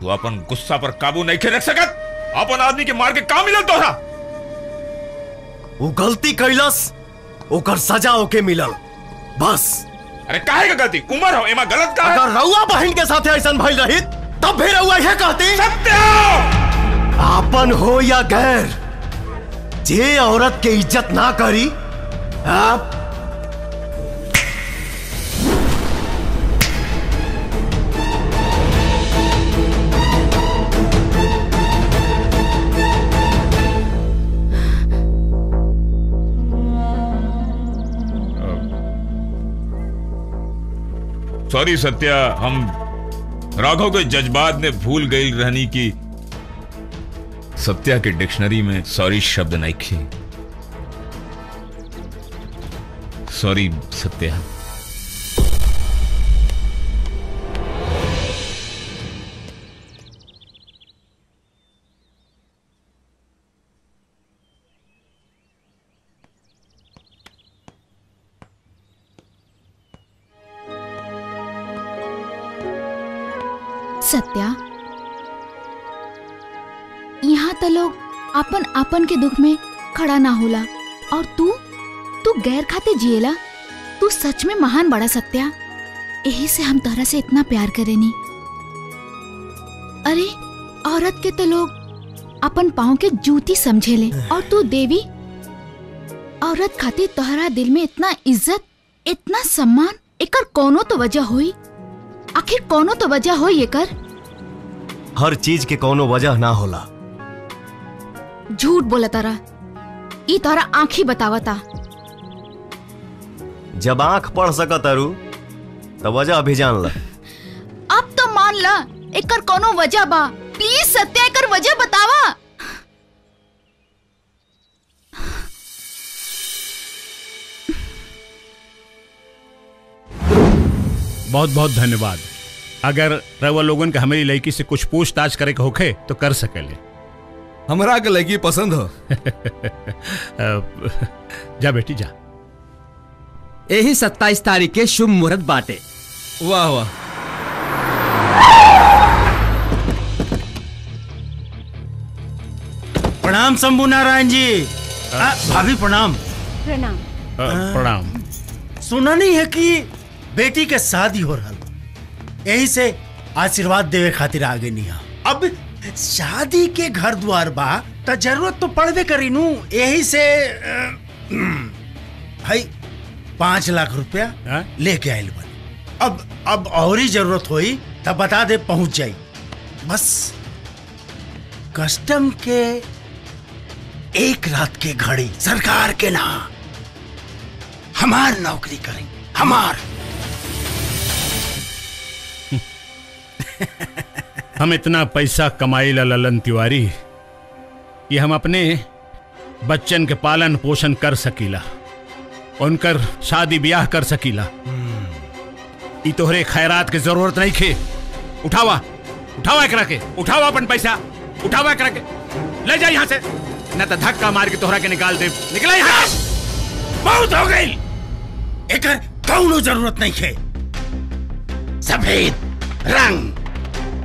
Speaker 1: तू अपन गुस्सा पर काबू नहीं रख सकत। अपन आदमी के मार के का मिलल तोहरा
Speaker 10: वो गलती कैलस ओकर सजा ओके मिलल। बस।
Speaker 1: अरे काहे का गलती? कुमार हो एमा गलत का
Speaker 10: अगर रउआ बहन के साथे ऐसा भइल रही तब भी रउआ यह कहती।
Speaker 1: सत्य
Speaker 10: आपन हो या गैर जे औरत के इज़्ज़त ना करी आप
Speaker 1: सॉरी सत्या, हम राघव के जज्बात में भूल गई रहनी की। सत्या के डिक्शनरी में सॉरी शब्द नहीं खे सॉरी सत्या।
Speaker 11: सत्या। यहाँ तो लोग अपन अपन के दुख में खड़ा ना होला। और तू? तू गैर खाते जिएला? तू सच में महान बड़ा सत्या। यही से हम तोहरा से इतना प्यार करेनी। अरे, औरत के तो लोग अपन पाँव के जूती समझेले। और तू देवी? औरत खातिर तोहरा दिल में इतना इज़्ज़त, इतना सम्मान, एकर कोनो तो वजह हुई? आखिर कोनो तो वजह हो एकर
Speaker 10: हर चीज़ के कोनो वजह ना होला।
Speaker 11: झूठ बोला तारा। ई तारा आंखी बतावता।
Speaker 10: जब आँख पढ़ सकत अरु तो वजह भी जान ल।
Speaker 11: अब तो मान ला एकर कोनो वजह बा। प्लीज़ सत्या एकर वजह बतावा।
Speaker 2: बहुत बहुत धन्यवाद। अगर रवा लोगन के हमारी लड़की से कुछ पूछताछ करे के होखे तो कर सकेले।
Speaker 9: हमरा के लड़की पसंद हो।
Speaker 2: जा बेटी जा।
Speaker 5: यही सत्ताईस तारीख के शुभ मुहूर्त बाटे।
Speaker 9: वाह वाह।
Speaker 22: प्रणाम शंभू नारायण जी। आ, भाभी प्रणाम।
Speaker 20: प्रणाम।
Speaker 2: प्रणाम।
Speaker 22: सुना नहीं है कि बेटी के शादी हो रहा यही से आशीर्वाद देवे खातिर आगे नहीं। अब शादी के घर द्वार बा तो ज़रूरत तो पड़बे करी नू यही से भाई पाँच लाख रुपया लेके आयल बनी अब अब और ही ज़रूरत होई तब बता दे पहुँच जाई। बस कस्टम के एक रात के घड़ी सरकार के ना हमार नौकरी करें हमार।
Speaker 2: हम इतना पैसा कमाई ला ललन तिवारी, कि हम अपने बच्चन के पालन पोषण कर सकीला, उनकर शादी ब्याह कर सकीला। ई तोहरे खैरात के ज़रूरत नहीं खे। उठावा उठावा एकरा के, उठावा अपन पैसा, उठावा एकरा के। ले जा यहाँ से। न तो धक्का मार के तोहरा के निकाल दे। निकला यहाँ
Speaker 30: बहुत हो गई।
Speaker 22: एकर कौनो ज़रूरत नहीं है सफ़ेद रंग।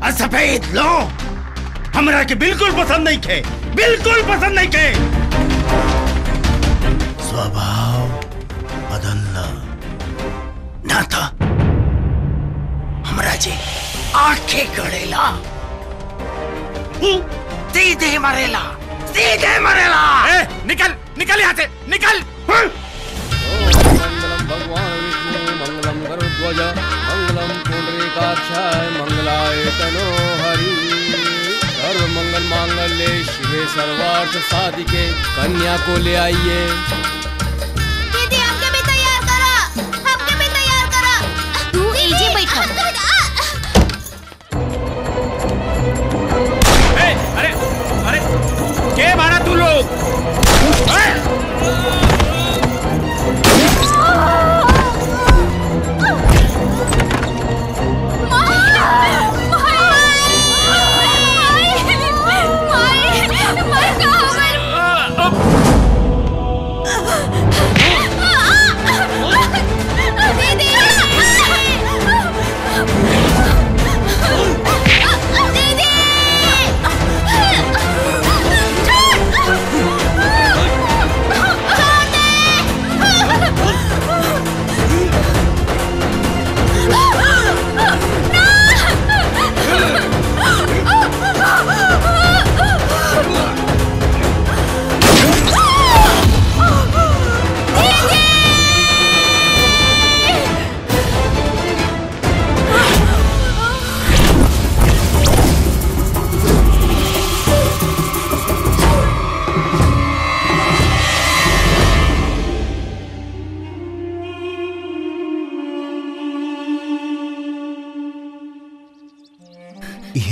Speaker 22: सफ़ेद लोग। हमरा के बिल्कुल पसंद नहीं खे। बिल्कुल पसंद नहीं खे। स्वभाव बदलना। ना था। हमरा जी आँखें गड़ेला। सीधे मरेला। सीधे मरेला।
Speaker 2: ए, निकल निकल यहाँ से निकल।
Speaker 5: मंगलम मंगलाय तनो हरि। सर्व मंगल मांगल्ये शिवे सर्वार्थ साधिके कन्या को ले आइए
Speaker 31: दीदी हमके भी तैयार करा। हमके भी तैयार करा। तू इजे बैठा।
Speaker 2: ए, अरे अरे के मारा तू लोग?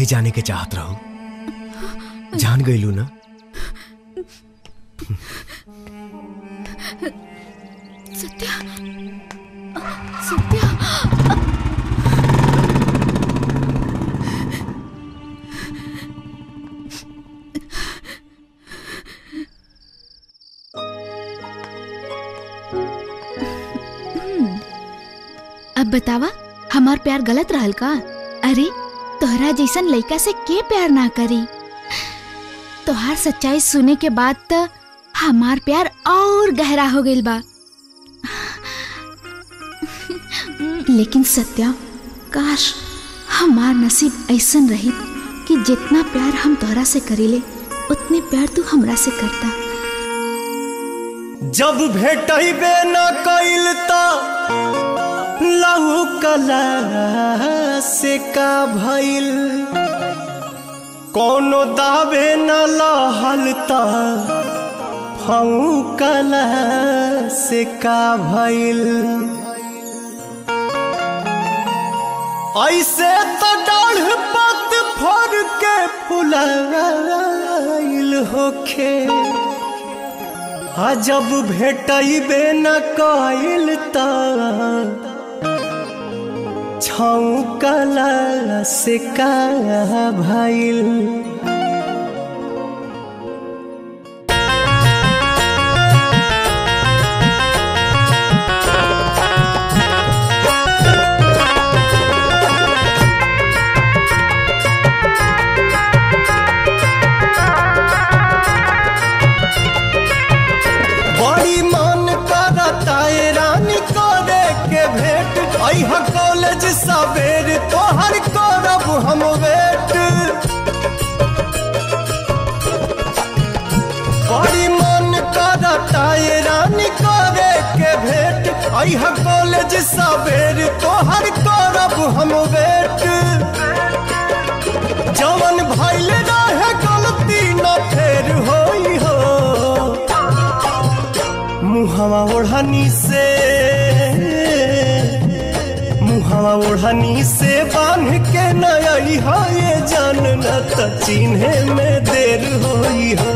Speaker 25: जाने के चाहत रहो। जान गईलू ना
Speaker 11: सत्या। सत्या। हम्म, अब बतावा हमार प्यार गलत रहल का? अरे तोहरा जैसन लड़का से के प्यार ना करी? तोहार सच्चाई सुने के बाद तो हमार प्यार और गहरा हो गइल बा। लेकिन सत्या, काश हमार नसीब ऐसन रही कि जितना प्यार हम तोहरा से करीले, उतने प्यार तू हमरा से करता।
Speaker 25: जब भेटबे न कइल लहू कला से का भइल। कोनो दावे न लहल त फऊ कला से का भइल। ऐसे तो डाढ़ पत फर के फुलाइल होखे। आ जब भेटबे न कइल त छौ कला सिका भाइल। हम वेट जवन भइल रहे गलती न फेर हो। मुहवा ओढ़नी से मुहवा ओढ़नी से बाँध के नई हो ये जान न त चिन्हे में देर होई हो।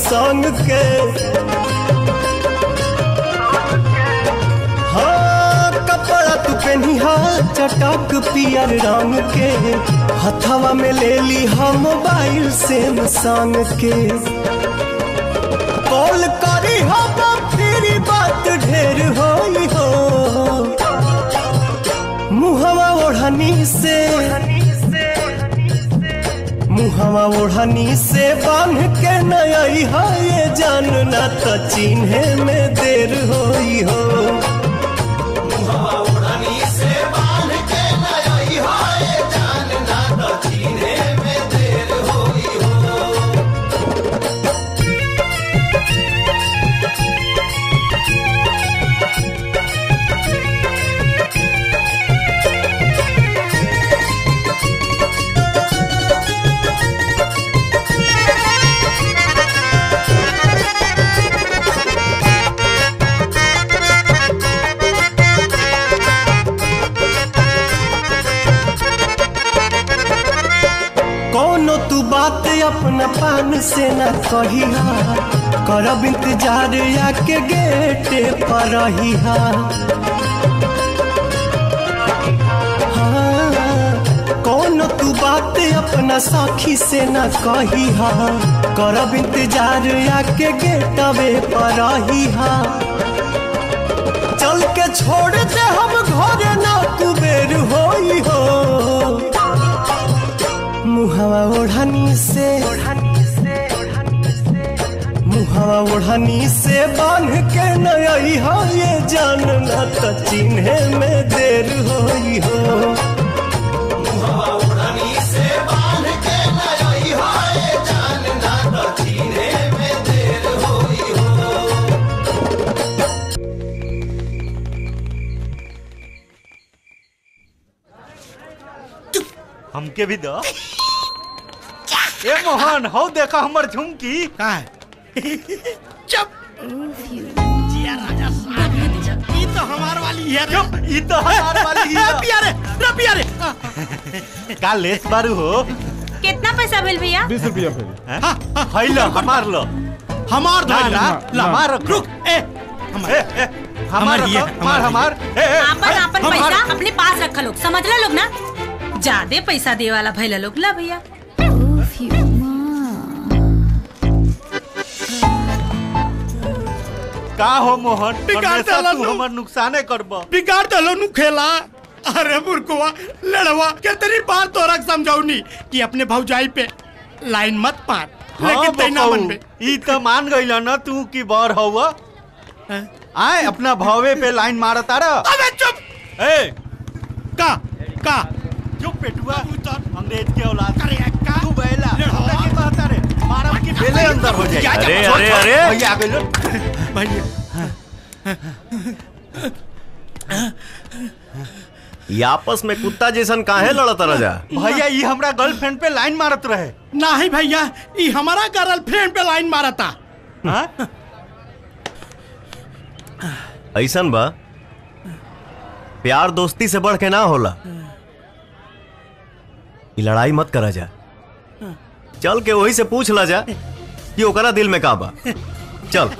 Speaker 25: संग के। हाँ तू चटक पियर रंग के। हथवा में ले ली हम मोबाइल सेम संग के। कॉल करी हम फिर बात ढेर हो। मुहवा ओढ़नी से। मुहवा ओढ़नी से बाँध जान ये जानना तो चिन्ह में देर होई हो। बात अपना पान से न कहिहा। करब इंतज़ार आके गेटे पर रहिहा। हाँ, कोनो तू बात अपना साखी से न कहिहा। करब इंतज़ार आके गेटवे पर रहिहा। चल के छोड़ दे हम घरे ना कुबेर होई हो। मुहवा ओढ़नी से मुहवा ओढ़नी से बाँध के नई हो, ये जानना तो चिन्हे में देर तो हो।
Speaker 20: हमके भी दो। ए मोहन हो देखा हमर झुमकी?
Speaker 12: का है
Speaker 20: चुप।
Speaker 12: जिया राजा साहब। ये तो हमार वाली है
Speaker 20: चुप ई तो हमार वाली है।
Speaker 12: पियारे रे पियारे
Speaker 20: का लेस बारू हो?
Speaker 17: कितना पैसा भेल भैया?
Speaker 20: बीस रुपया फिर हाय लो हमार लो।
Speaker 12: हमार
Speaker 20: ना, ना। हमार रख।
Speaker 12: रुक ए
Speaker 20: ए, ए, हमार
Speaker 12: हमार ही
Speaker 20: हमार हमार। ए, ए,
Speaker 17: आपन आपन पैसा अपने पास रखा लोग समझ लो लोग ना? ज़्यादा पैसा दे वाला भैला लोग ला भैया।
Speaker 20: का हो मोहन
Speaker 12: बिगाड़ डाला
Speaker 20: तू। हमर नुकसाने करब।
Speaker 12: बिगाड़ दलो नु खेला। अरे बुरकुआ लड़वा कितनी बार तोरा समझाऊनी कि अपने भौजाई पे लाइन मत मार लेकिन तै ना मन पे।
Speaker 20: ई तो मान गइल ना तू की बर हवा। आए अपना भावे पे लाइन मारता रह
Speaker 12: अबे चुप!
Speaker 20: ए!
Speaker 12: का? का?
Speaker 20: चुप पेटुआ। अंग्रेज़ के औलाद। अरे का? तू बैला। हमरा के कहता रे मारब की बेले अंदर हो जाए
Speaker 10: अरे, अरे, अरे।
Speaker 20: भैया आ गइल
Speaker 10: ये आपस में कुत्ता जैसन काहे लड़त रजा?
Speaker 20: भैया ई हमरा गर्लफ्रेंड पे लाइन मारत रहे।
Speaker 12: नहीं भैया ये हमारा गर्ल फ्रेंड पे लाइन मारा था
Speaker 10: ऐसन बा प्यार दोस्ती से बढ़ के ना होला। ई लड़ाई मत करा जा चल के वही से पूछ ला जा कि ओकरा दिल में का बा। चल।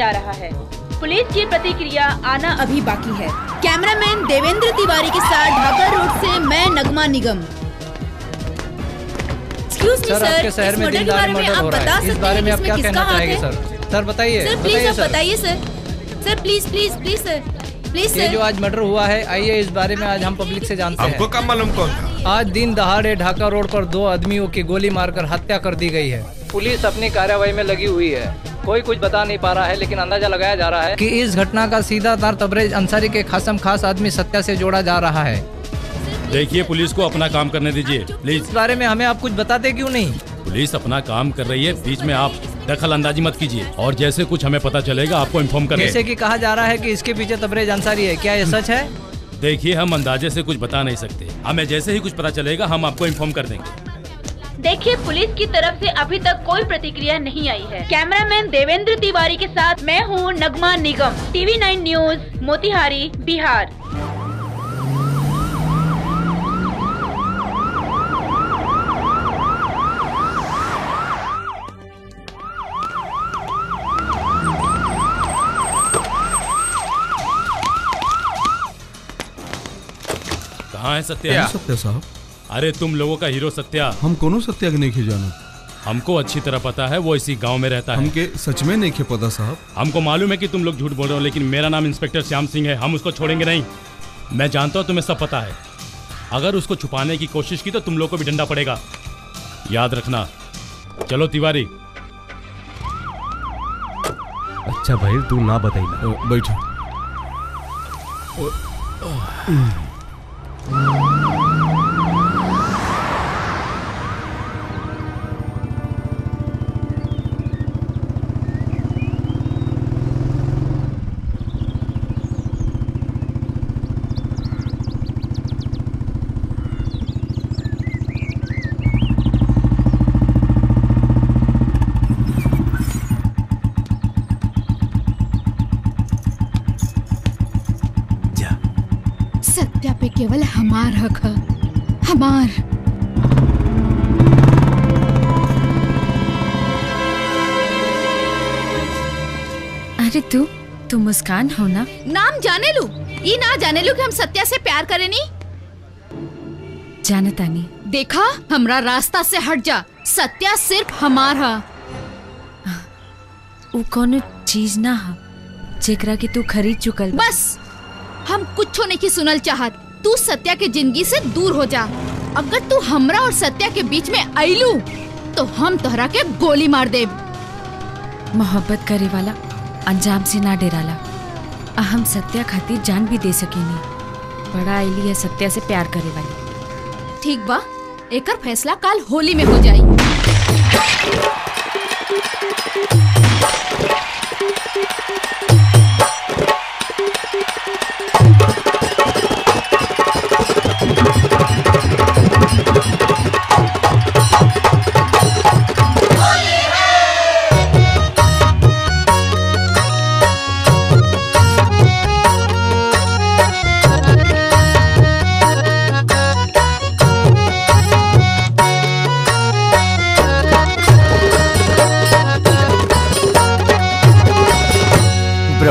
Speaker 32: जा रहा है। पुलिस की प्रतिक्रिया आना अभी बाकी है।
Speaker 11: कैमरामैन देवेंद्र तिवारी के साथ ढाका रोड से मैं Nagma Nigam. Excuse me
Speaker 33: sir
Speaker 11: sir
Speaker 33: आपके शहर में
Speaker 11: मर्डर के बारे में
Speaker 33: मर्डर
Speaker 11: आप
Speaker 33: हो रहा
Speaker 11: बता
Speaker 33: है इस
Speaker 11: सकते
Speaker 33: बारे में आप क्या कहना चाहेंगे सर? सर बताइए
Speaker 11: सर प्लीज़
Speaker 33: बताइए
Speaker 11: आप बताइए sir sir please please please sir please
Speaker 33: ये
Speaker 11: सर
Speaker 33: जो आज मर्डर हुआ है आइए इस बारे में आज हम पब्लिक से जानते हैं।
Speaker 13: हमको कब मालूम कौन था?
Speaker 33: आज दिन दहाड़े ढाका रोड पर दो आदमियों की गोली मारकर हत्या कर दी गई है। पुलिस अपनी कार्यवाही में लगी हुई है। कोई कुछ बता नहीं पा रहा है लेकिन अंदाज़ा लगाया जा रहा है कि इस घटना का सीधा तार तबरेज अंसारी के खासम खास आदमी सत्या से जोड़ा जा रहा है।
Speaker 28: देखिए पुलिस को अपना काम करने दीजिए प्लीज़
Speaker 33: इस बारे में हमें आप कुछ बताते क्यों नहीं?
Speaker 28: पुलिस अपना काम कर रही है बीच में आप दखल अंदाजी मत कीजिए। और जैसे कुछ हमें पता चलेगा आपको इन्फॉर्म
Speaker 33: जैसे
Speaker 28: करेंगे
Speaker 33: कि कहा जा रहा है कि इसके पीछे तबरेज अंसारी है क्या ये सच है?
Speaker 28: देखिए हम अंदाजे से कुछ बता नहीं सकते। हमें जैसे ही कुछ पता चलेगा हम आपको इन्फॉर्म कर देंगे।
Speaker 32: देखिए पुलिस की तरफ़ से अभी तक कोई प्रतिक्रिया नहीं आई है। कैमरामैन देवेंद्र तिवारी के साथ मैं हूँ Nagma Nigam. TV nine news Motihari Bihar.
Speaker 28: कहाँ है सत्या
Speaker 34: सत्या साहब
Speaker 28: अरे तुम लोगों का हीरो सत्या।
Speaker 34: हम कोनो सत्या के नहीं खे जाना?
Speaker 28: हमको अच्छी तरह पता है वो इसी गाँव में रहता है।
Speaker 34: हमके सच में नहीं खे पता साहब।
Speaker 28: हमको मालूम है कि तुम लोग झूठ बोल रहे हो लेकिन मेरा नाम इंस्पेक्टर श्याम सिंह है हम उसको छोड़ेंगे नहीं। मैं जानता हूँ तुम्हें सब पता है। अगर उसको छुपाने की कोशिश की तो तुम लोग को भी डंडा पड़ेगा। याद रखना। चलो तिवारी।
Speaker 34: अच्छा भाई तू ना बताइए बैठो।
Speaker 11: हमार हक है। हमार।
Speaker 6: अरे तू तू मुस्कान हो ना?
Speaker 11: नाम जाने लू? ई ना जाने लू कि हम सत्या से प्यार करे नी?
Speaker 6: जानता नहीं।
Speaker 11: देखा? हमरा रास्ता से हट जा। सत्या सिर्फ़ हमार है।
Speaker 6: वो कोनो चीज़ ना हा जेकरा के तू खरीद चुकल
Speaker 11: बस! हम कुछ नहीं की सुनल चाहत। तू सत्या के ज़िंदगी से दूर हो जा। अगर तू हमरा और सत्या के बीच में आईलू तो हम तोहरा के गोली मार देब।
Speaker 6: मोहब्बत करे वाला अंजाम से ना डेराला। आ हम सत्या खातिर जान भी दे सकेनी। बड़ा आईली है सत्या से प्यार करे वाली।
Speaker 11: ठीक बा एकर फैसला कल होली में हो जाई।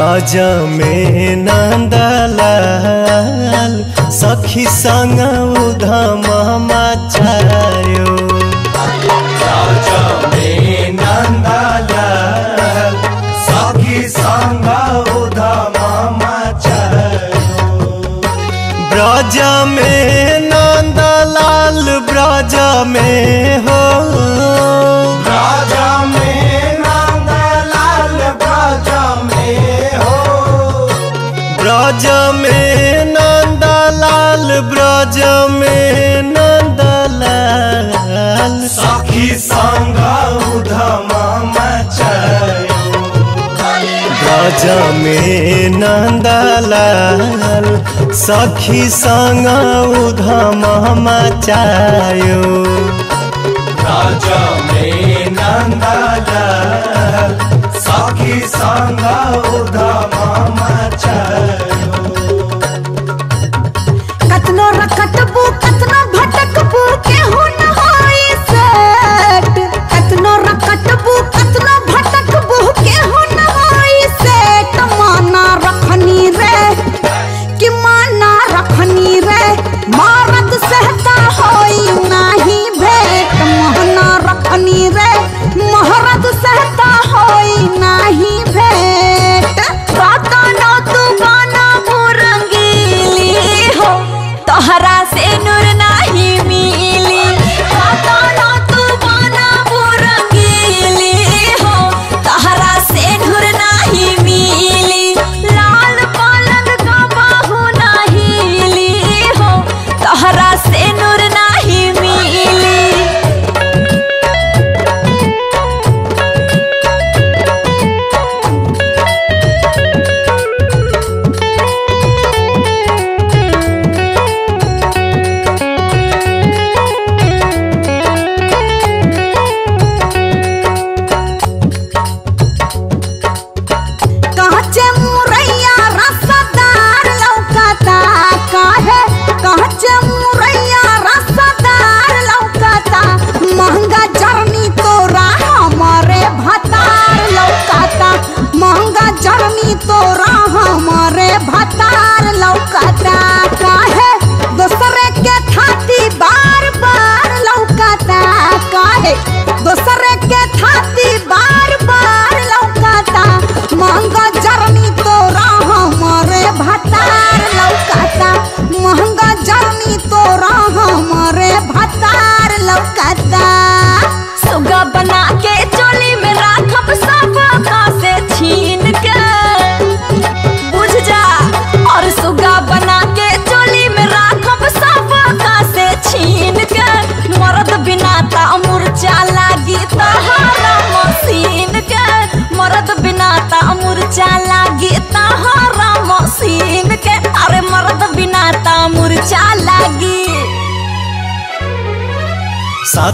Speaker 25: ब्रज में नंदलाल सखी संग उधम मचायो। ब्रज में नंदलाल सखी संग उधम मचायो। ब्रज में नंदलाल ब्रज में हो ब्रज में नंदलाल सखी संग उधम मचायो ब्रज में नंदलाल सखी संग उधम मचायो ब्रज में नंदलाल सखी संग उधम मचायो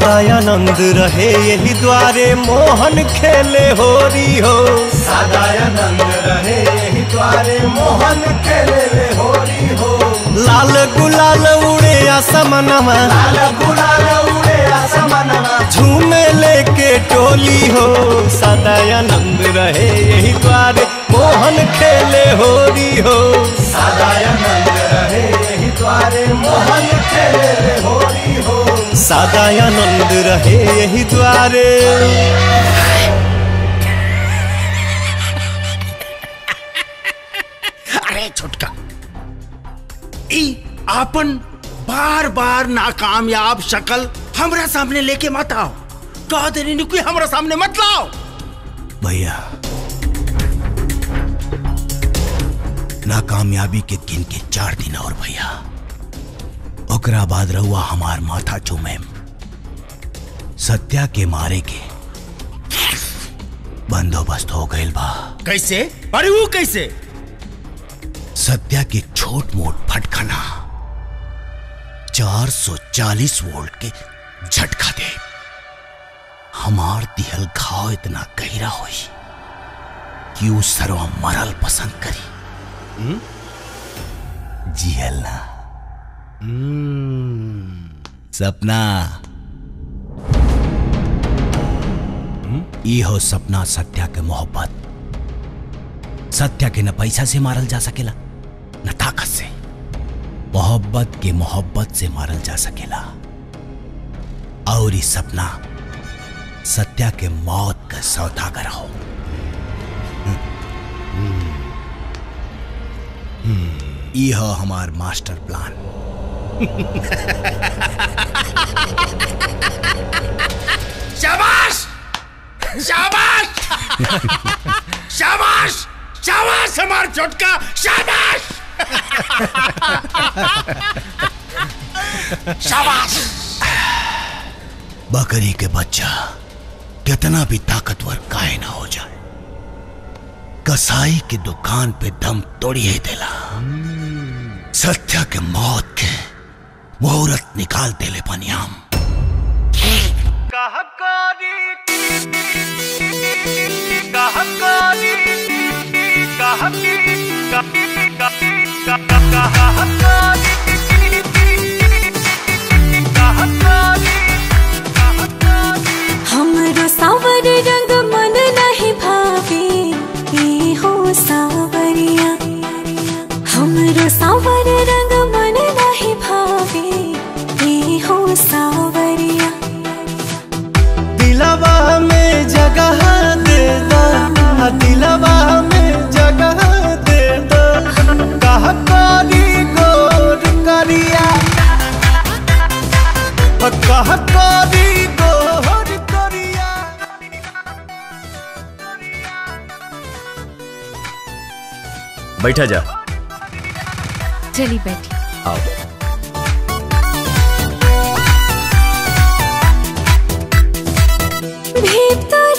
Speaker 25: सदायानंद रहे यही द्वारे मोहन खेले होरी हो सदायानंद रहे यही द्वारे मोहन खेले होरी हो लाल गुलाल उड़े आसमनवा लाल गुलाल उड़े आसमनवा झूमे लेके टोली हो। सदायानंद रहे यही द्वारे मोहन खेले होरी हो हो सदायानंद रहे यही द्वारे।
Speaker 18: अरे छोटका ई आपन बार बार नाकामयाब शक्ल हमरा सामने लेके मत आओ। कह दे रही कि हमरा सामने मत लाओ।
Speaker 26: भैया नाकामयाबी के दिन के चार दिन और भैया। ओकरा बाद रहुआ हमार माथा चूमे सत्या के मारे के बंदोबस्त हो गइल बा।
Speaker 18: कैसे? अरे वो कैसे?
Speaker 26: सत्या के छोट मोट फटखना 440 वोल्ट के झटका दे। हमार दिहल घाव इतना गहरा हुई कि उ सरवा मरल पसंद करी। जिहल ना। सपना। ई हो सपना सत्या के मोहब्बत। सत्या के न पैसा से मारल जा सकेला, न ताकत से। मोहब्बत के मोहब्बत से मारल जा सकेला। और ई सपना सत्या के मौत का सौदागर हो हमार मास्टर प्लान।
Speaker 18: शाबाश! शाबाश! शाबाश! शाबाश, हमार छोटका शाबाश! शाबाश!
Speaker 26: बकरी के बच्चा, कितना भी ताकतवर काहे ना हो जाए। कसाई की दुकान पे दम तोड़िए देला। सत्या के मौत के मुहूर्त निकाल देले पनियाम।
Speaker 29: हमरो सावर रंग मन नहीं भावे ए हो सावरिया। हमरो सावर
Speaker 25: जगह दे दो दिलवा में जगह दे दो कह करी गोर करिया कह करी गोर करिया
Speaker 10: बैठा जा।
Speaker 6: चली बैठी।
Speaker 10: आओ।
Speaker 29: भीतरी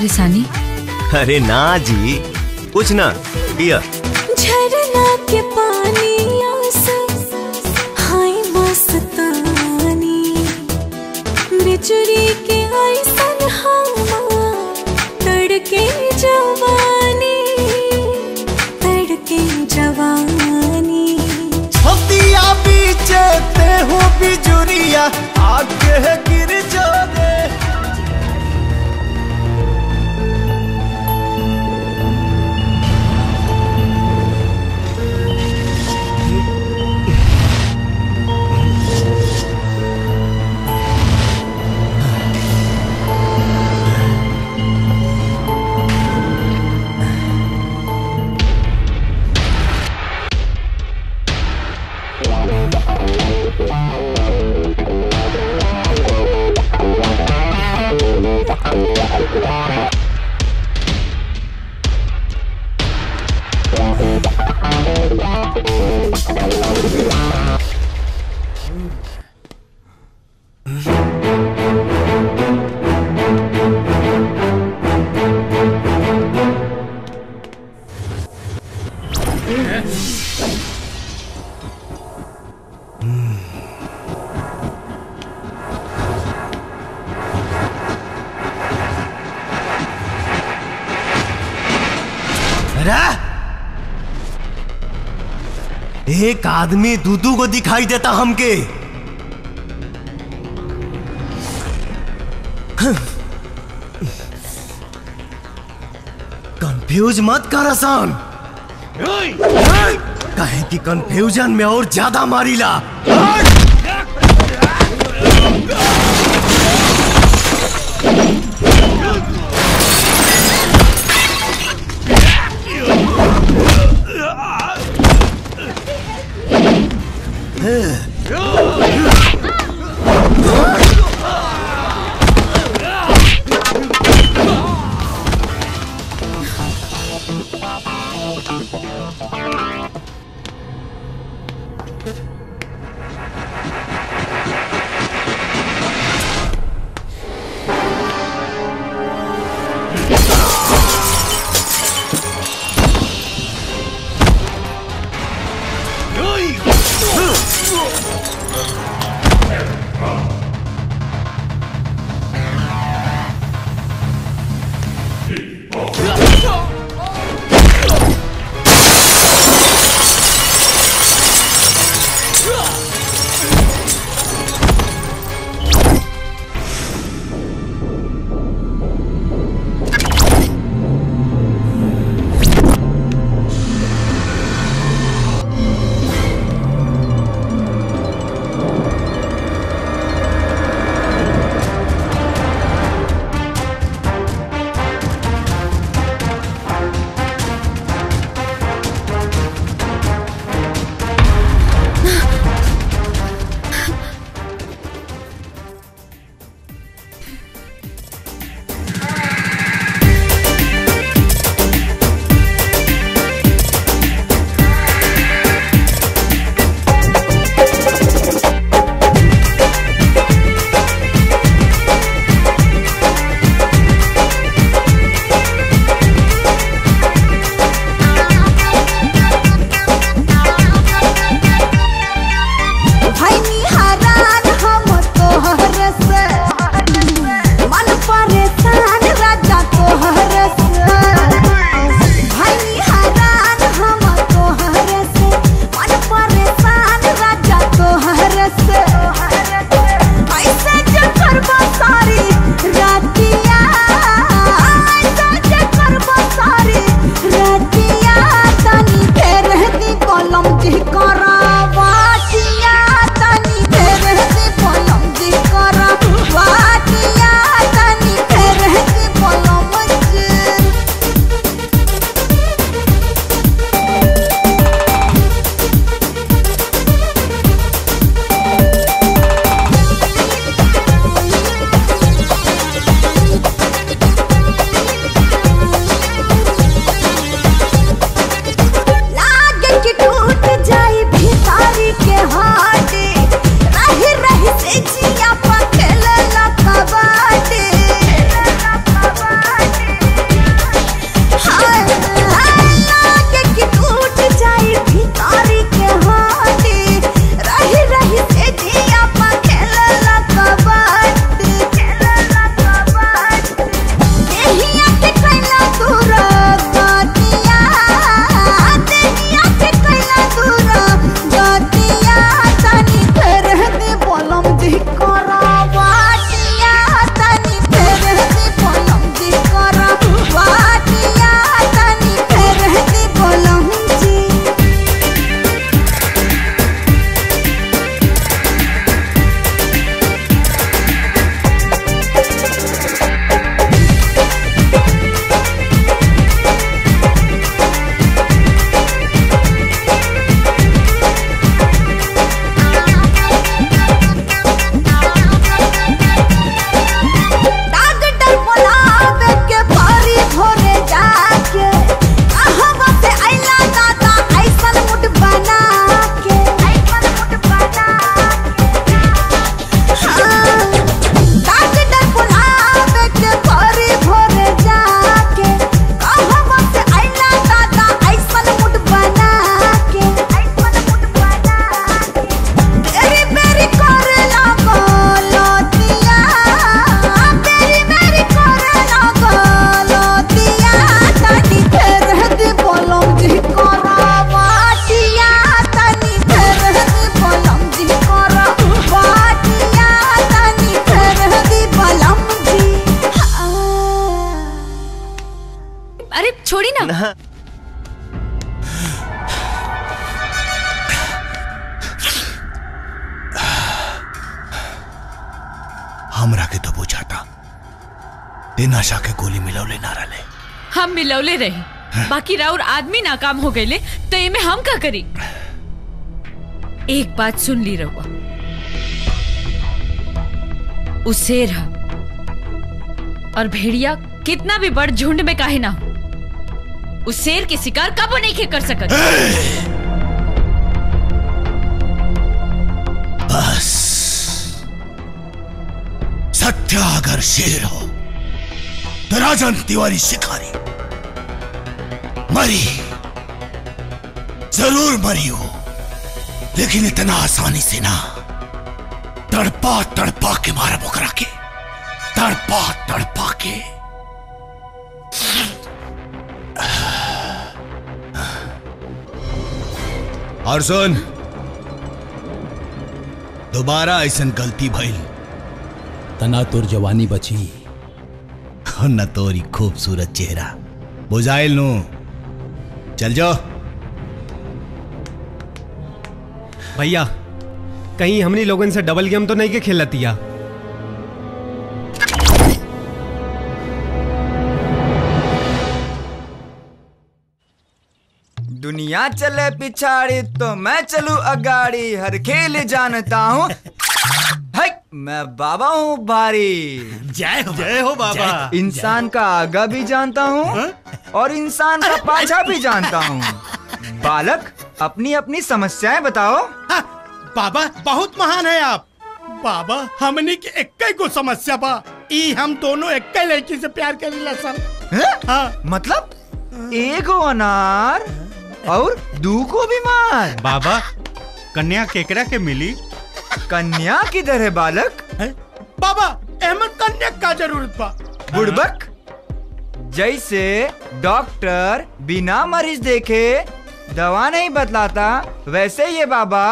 Speaker 6: परेशानी?
Speaker 10: अरे ना जी कुछ ना पिया।
Speaker 29: झरना के पानी हाय मस्तानी। बिजुरी के ऐसन हवा तड़के जवानी तड़के जवानी।
Speaker 25: हो बिजुरिया आगे अरे एक आदमी दूदू को दिखाई देता हमके। कंफ्यूज मत कर आसान। कहे कि कंफ्यूजन में और ज़्यादा मारीला।
Speaker 6: नाकाम हो गए ले तो ये में हम का करी? एक बात सुन ली रहुआ। उ शेर है और भेड़िया, कितना भी बड़ झुंड में काहे ना हो, उस शेर के शिकार कब नहीं के कर सकत?
Speaker 26: बस। सत्य अगर शेर हो। तो राजन तिवारी शिकारी। मरी। ज़रूर मरी हो। लेकिन इतना आसानी से ना तड़पा तड़पा के मारा बुकरा के तड़पा तड़पा के। और सुन दोबारा ऐसा गलती भइल। तना तोर जवानी बची। न तोरी खूबसूरत चेहरा। बुझाइल नु। चल जाओ।
Speaker 35: भैया कहीं हमने लोगन से डबल गेम तो नहीं के खेलतिया
Speaker 36: दुनिया चले पिछाड़ी तो मैं चलू अगाड़ी हर खेल जानता हूँ। मैं बाबा हूँ भारी।
Speaker 18: जय हो जय हो बाबा।
Speaker 36: इंसान का आगा भी जानता हूँ और इंसान का पाछा भी जानता हूँ। बालक अपनी अपनी समस्याएँ बताओ।
Speaker 18: बाबा बहुत महान है आप। बाबा हमने के एक को समस्या बा। ई हम दोनों एक लड़की से प्यार करेला सर।
Speaker 36: हाँ? मतलब? एगो अनार और दू को बीमार।
Speaker 18: बाबा कन्या केकरा के मिली?
Speaker 36: कन्या किधर है बालक? है?
Speaker 18: बाबा अहमद कन्या का ज़रूरत बा।
Speaker 36: बुड़बक जैसे डॉक्टर बिना मरीज़ देखे दवा नहीं बतलाता वैसे ये बाबा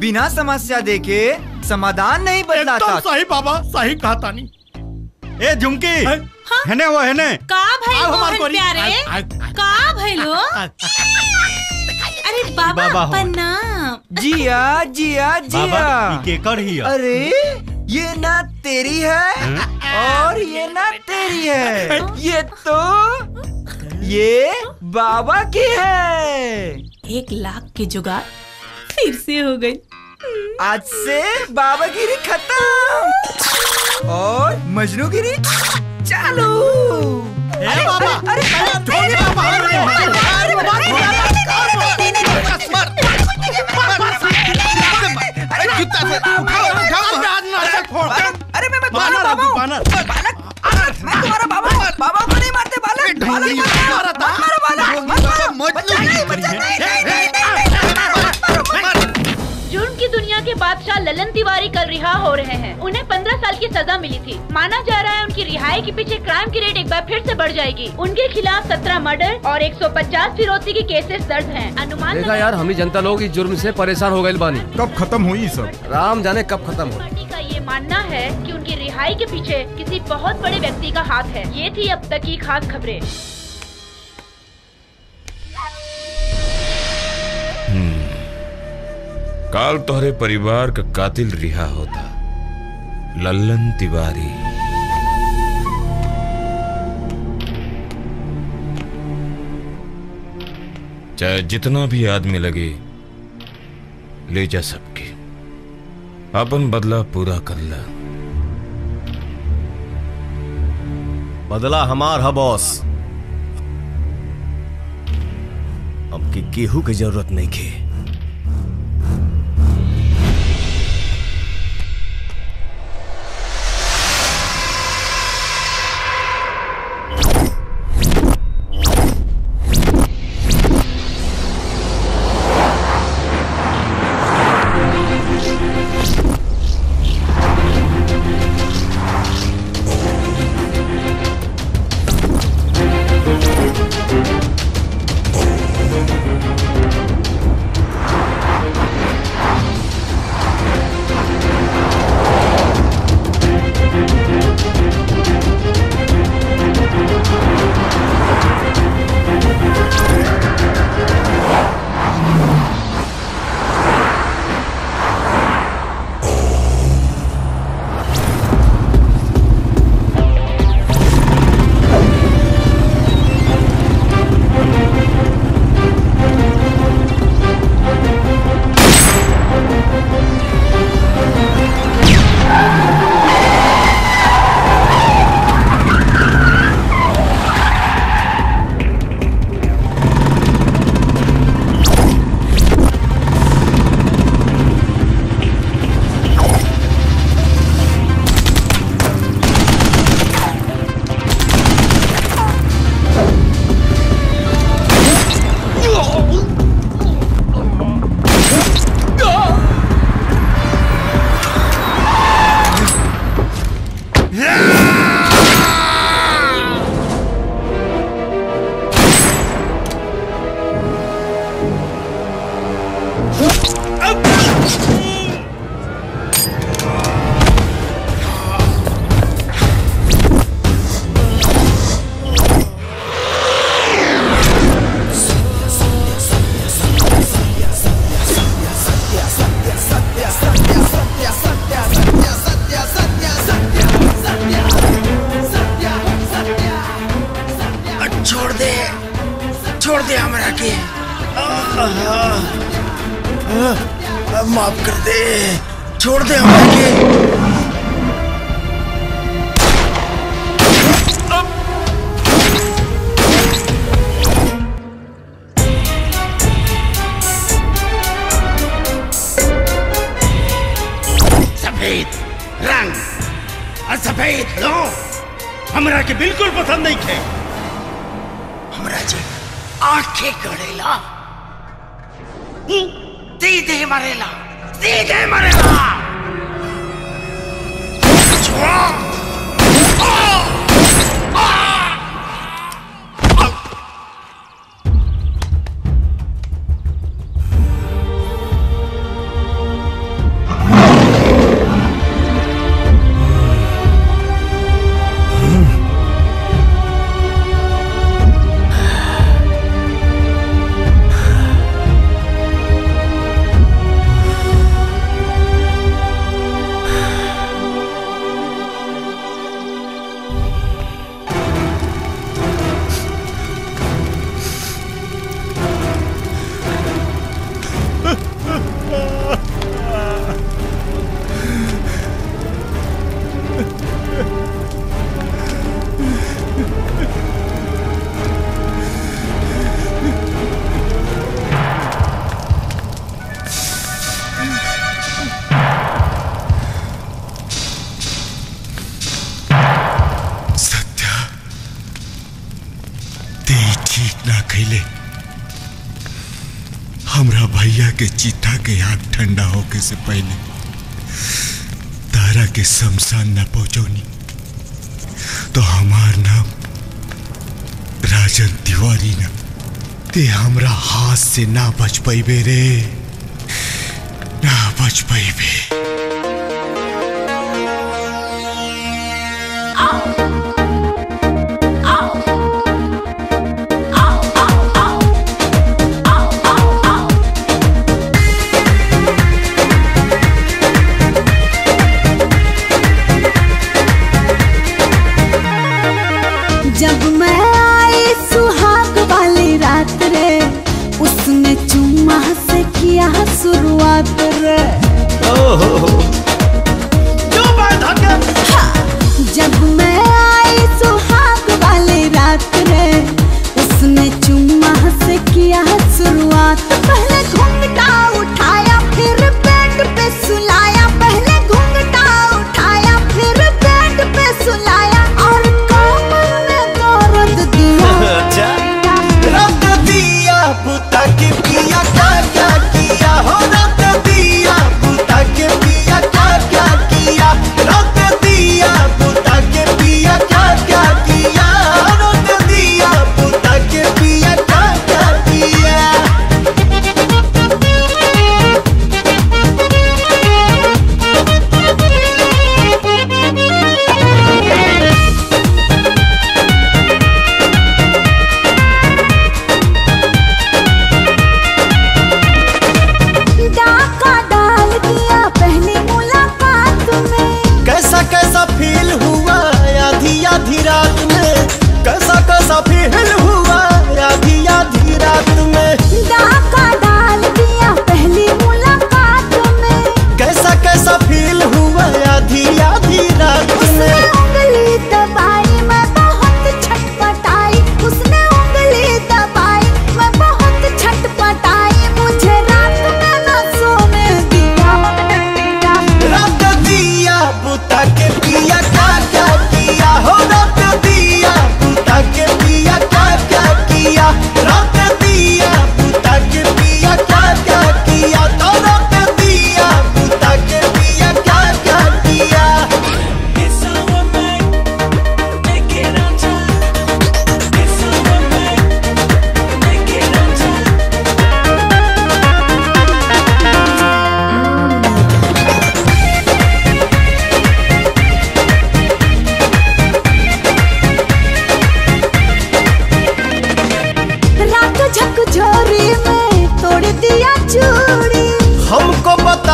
Speaker 36: बिना समस्या देखे समाधान नहीं
Speaker 18: एकदम सही बाबा सही कहा तानी ए झुमकी है वो है
Speaker 17: का भाई मोहन। प्यारे का भइलो अरे बाबा
Speaker 18: बाबा हो।
Speaker 17: प्रणाम
Speaker 36: जिया जिया जिया
Speaker 18: केकर ही
Speaker 36: अरे ये ना तेरी है और ये ना तेरी है ये तो ये बाबा की है
Speaker 17: एक लाख की जुगाड़ फिर से हो गई
Speaker 36: आज से बाबागिरी खत्म और मजनूगिरी चालू
Speaker 18: अरे बाबा
Speaker 36: अरे
Speaker 18: छोड़िए बाबा
Speaker 36: अरे अरे मैं
Speaker 18: बानर अभी बानर
Speaker 36: मैं तुम्हारा बाबा बाबा को नहीं मारते बालक बालक मत मारो बालक मत मारो
Speaker 32: जुर्म की दुनिया के बादशाह ललन तिवारी कल रिहा हो रहे हैं। उन्हें पंद्रह साल की सजा मिली थी। माना जा रहा है उनकी रिहाई के पीछे क्राइम की रेट एक बार फिर से बढ़ जाएगी। उनके खिलाफ सत्रह मर्डर और 150 फिरौती की केसेस दर्ज हैं। अनुमान
Speaker 34: देखा यार हम जनता लोग इस जुर्म से परेशान हो गए बानी। कब खत्म हुई सब? राम जाने कब खत्म हो।
Speaker 32: पार्टी का ये मानना है कि उनकी रिहाई के पीछे किसी बहुत बड़े व्यक्ति का हाथ है। ये थी अब तक की खास खबरें।
Speaker 1: काल तोहरे परिवार का कातिल रिहा होता। लल्लन तिवारी। चाहे जितना भी आदमी लगे, ले जा सबके। अपन बदला पूरा कर ला।
Speaker 10: बदला हमार है, बॉस। अब की केहू की ज़रूरत नहीं खे।
Speaker 22: हमरा के
Speaker 26: बिल्कुल पसंद नहीं थे। हमरा जे आँखें गड़ेला सीधे मरेला। सीधे मरेला। छोड़ा।
Speaker 37: नुकसान न पहुंचोनी तो हमार नाम राजन तिवारी ना। ते हमरा हाथ से ना बच पैबे रे।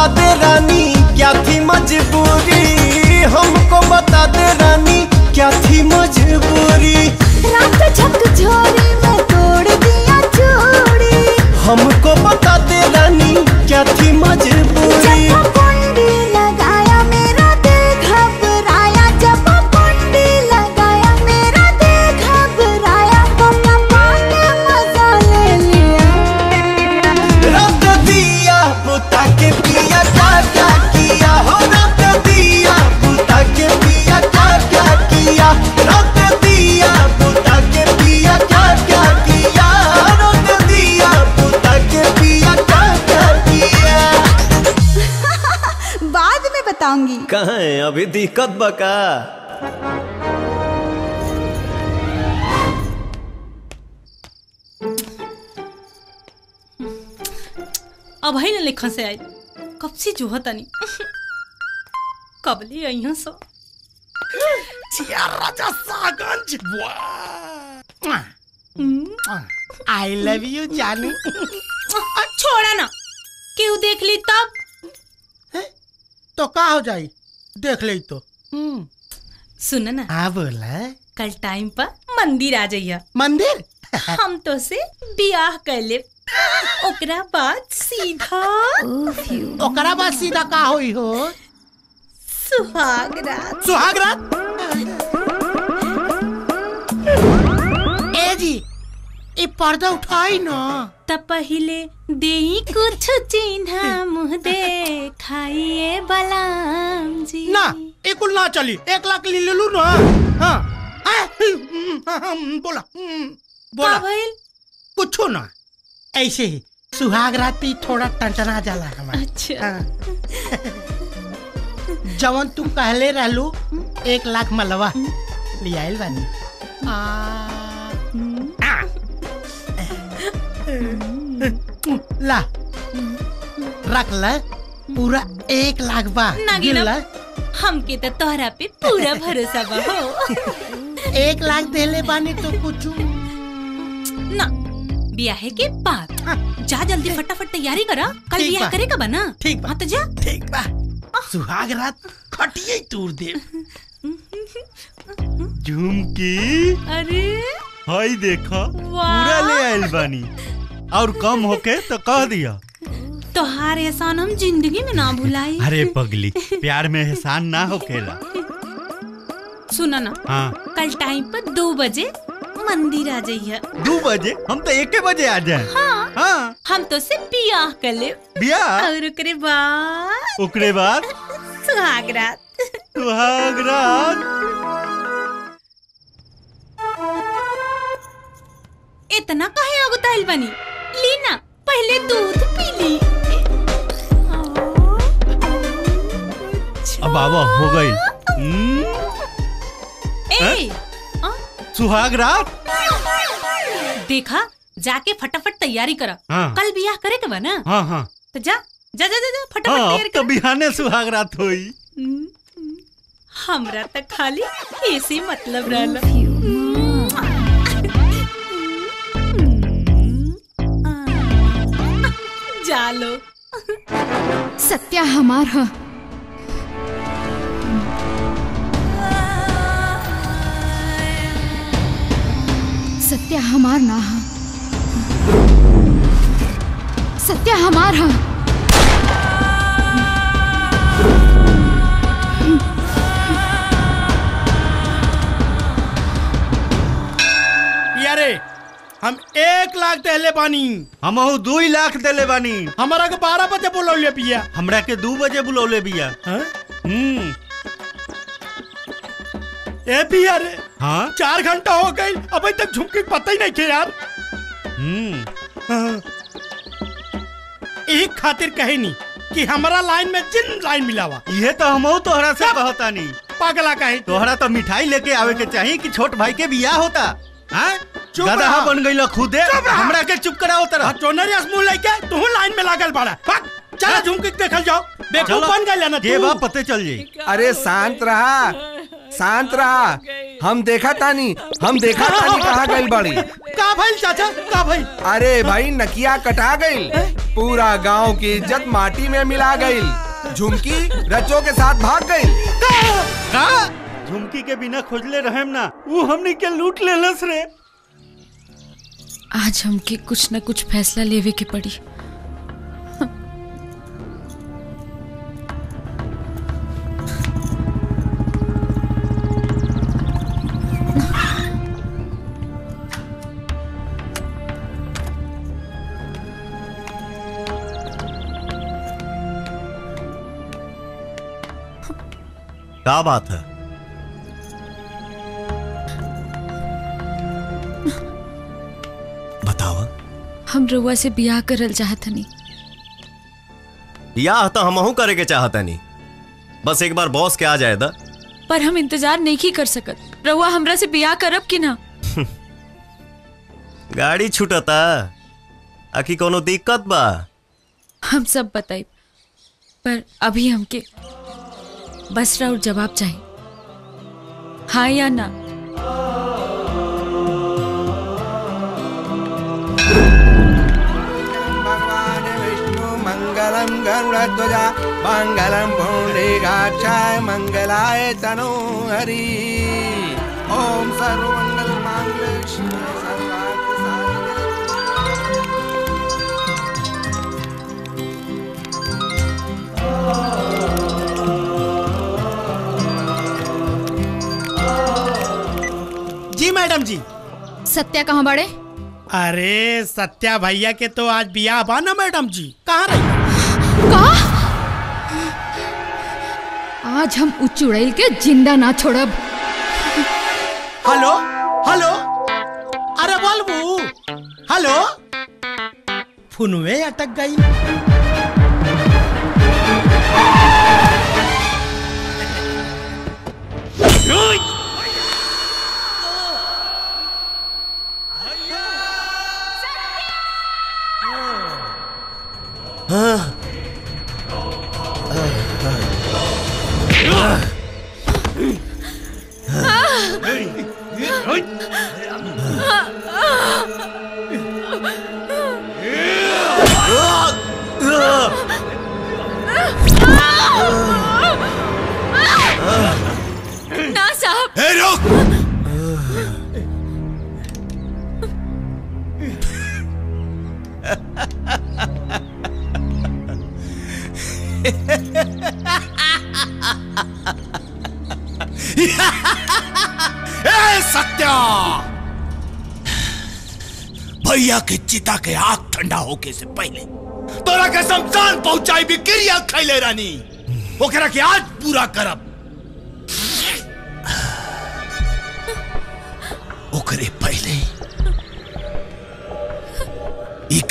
Speaker 38: बता
Speaker 25: दे रानी क्या थी मजबूरी? हमको बता
Speaker 29: दे रानी।
Speaker 10: कहाँ है? अभी दिक्कत बका?
Speaker 17: अब है ना लेखा से आई कब से जो तनी कब ले आई हूँ सो।
Speaker 18: राजा सागंज। आई लव यू जानू।
Speaker 17: छोड़ा ना। केहू देख ली तब?
Speaker 18: तो का हो जाई? देख ले तो।
Speaker 17: सुन ना।
Speaker 18: हाँ बोला।
Speaker 17: कल टाइम पर मंदिर आ जाइया।
Speaker 18: मंदिर?
Speaker 17: हम तो से बियाह कर ले। ओकरा बाद सीधा।
Speaker 18: ओकरा बाद सीधा का होई हो?
Speaker 17: सुहाग रात
Speaker 18: सुहाग रात ए जी ये पर्दा उठाई ना।
Speaker 17: तब पहले दे कुछ चिन्ह मुँह दे खाइए बलाम जी।
Speaker 18: ना ये कुल ना चली एक लाख ले ले लू ना। हाँ। हाँ, बोला बोला। कुछ ना। ऐसे ही सुहाग रात पे थोड़ा टंटना जाला हमारा
Speaker 17: अच्छा।
Speaker 18: जवन तू कहले रहलू एक लाख मलवा ले आयल बानी। आ। ला। रख ल। पूरा एक लाख बा।
Speaker 17: नागिना। हमके तो तोहरा पे पूरा भरोसा बा हो।
Speaker 18: एक लाख देले बानी तो कुछ।
Speaker 17: ना ब्याह के बाद। जा जल्दी फटाफट तैयारी करा। कल ब्याह
Speaker 18: बा।
Speaker 17: करेगा बा
Speaker 18: ठीक
Speaker 17: हाँ तो जा।
Speaker 18: ठीक बा। सुहाग रात खटिए तूर दे।
Speaker 20: झुमकी।
Speaker 17: अरे।
Speaker 20: हाय देखा। पूरा ले आयल बानी। और कम होके तो कह दिया।
Speaker 17: तोहार एहसान हम ज़िंदगी में ना भुलाई।
Speaker 20: अरे पगली प्यार में एहसान ना होकेला
Speaker 17: सुना ना
Speaker 20: हाँ।
Speaker 17: कल टाइम पर दो बजे मंदिर आ जाइए।
Speaker 20: दो बजे? हम तो एक बजे आ जाए।
Speaker 17: हाँ।
Speaker 20: हाँ।
Speaker 17: हम तो से बियाह कर ले।
Speaker 20: बियाह?
Speaker 17: और ओकरे बाद
Speaker 20: ओकरे बाद?
Speaker 17: सुहाग रात।
Speaker 20: सुहाग रात।
Speaker 17: इतना कहे अगुताइल बनी? ली ना पहले दूध पी ली।
Speaker 20: अब बाबा हो गई। हम्म, सुहाग रात?
Speaker 17: देखा जाके फटाफट तैयारी करा।
Speaker 20: हाँ।
Speaker 17: कल बियाह करे के बा ना।
Speaker 20: हाँ हाँ।
Speaker 17: तो जा जा जा जा, जा फटाफट
Speaker 20: हाँ
Speaker 17: तैयारी
Speaker 20: अब तो बिहाने सुहाग रात होई।
Speaker 17: हम्म, हमरा तक खाली ऐसे मतलब रहला। लो
Speaker 11: सत्या हमार ह। सत्या हमार ना ह। सत्या हमार ह।
Speaker 18: यारे हम एक लाख देले बानी।
Speaker 20: हम दू लाख देले बानी।
Speaker 18: हमारा के बारह बजे बुलौले पिया।
Speaker 20: हमरा के दू बजे बुलौले बिया। हम्म।
Speaker 18: ए पिया रे
Speaker 20: हाँ?
Speaker 18: चार घंटा हो गई अभी तक झुमकी पता ही नहीं थे यार।
Speaker 20: हम्म।
Speaker 18: हाँ। एक खातिर कहे नहीं कि हमारा लाइन में जिन लाइन मिलावा।
Speaker 20: ये तो हम तोहरा से कहता नहीं
Speaker 18: पागला कहे
Speaker 20: तोहरा तो मिठाई लेके आवे के चाहिए कि छोट भाई के बियाह होता। हाँ? गधा। बन गई खुदे। हमरा के चुप कराओ तरह
Speaker 18: चोनरी मुँह लेके तू लाइन में लागल बाड़ा चला झुमकी के देखल जाओ बेवकूफ़। बन गया ना
Speaker 20: के
Speaker 18: तू
Speaker 20: बा पते चल जाई
Speaker 9: अरे शांत रहा शांत रहा हम देखा तानी हम देखा तानी कहाँ गई बड़ी
Speaker 18: का भाई चाचा का भाई
Speaker 9: अरे भाई नकिया कटा गई पूरा गाँव की इज़्ज़त माटी में मिला गई झुमकी रचो के साथ भाग गई
Speaker 20: झुमकी के बिना खोजले रहेम ना वो हमनी के लूट लेलस रे
Speaker 6: आज हमके कुछ न कुछ फैसला लेवे के पड़ी।
Speaker 10: क्या बात है?
Speaker 6: हम रउआ से बियाह करल चाहतनी।
Speaker 10: या तो हमहू करे के चाहता नहीं बस एक बार बॉस के आ जाए दा।
Speaker 6: पर हम इंतज़ार नहीं की कर सकत। रउआ हमरा से बियाह करब कि ना?
Speaker 10: गाड़ी छूटता आखी कोनो दिक्कत बा?
Speaker 6: हम सब बताई पर अभी हमके बस राउर जवाब चाहिए हाँ या ना?
Speaker 9: मंगलम गरुड़ध्वजा मंगलम पुंडरीकाक्षाय मंगलाय तनो हरि। सर्वार्थ साधिके
Speaker 18: जी मैडम जी।
Speaker 11: सत्या कहाँ बड़े?
Speaker 18: अरे सत्या भैया के तो आज बिया बा ना मैडम जी। कहाँ रही?
Speaker 11: आज हम उच्च उड़ैल के ज़िंदा ना छोड़ब।
Speaker 18: हेलो? हेलो? अरे बोलबू हेलो? फोनवे अटक गई।
Speaker 6: ना
Speaker 26: होके से पहले। तोरा के शमशान पहुंचाई भी क्रिया खैले रानी। ओकरा के आज पूरा करब। ओकरे पहले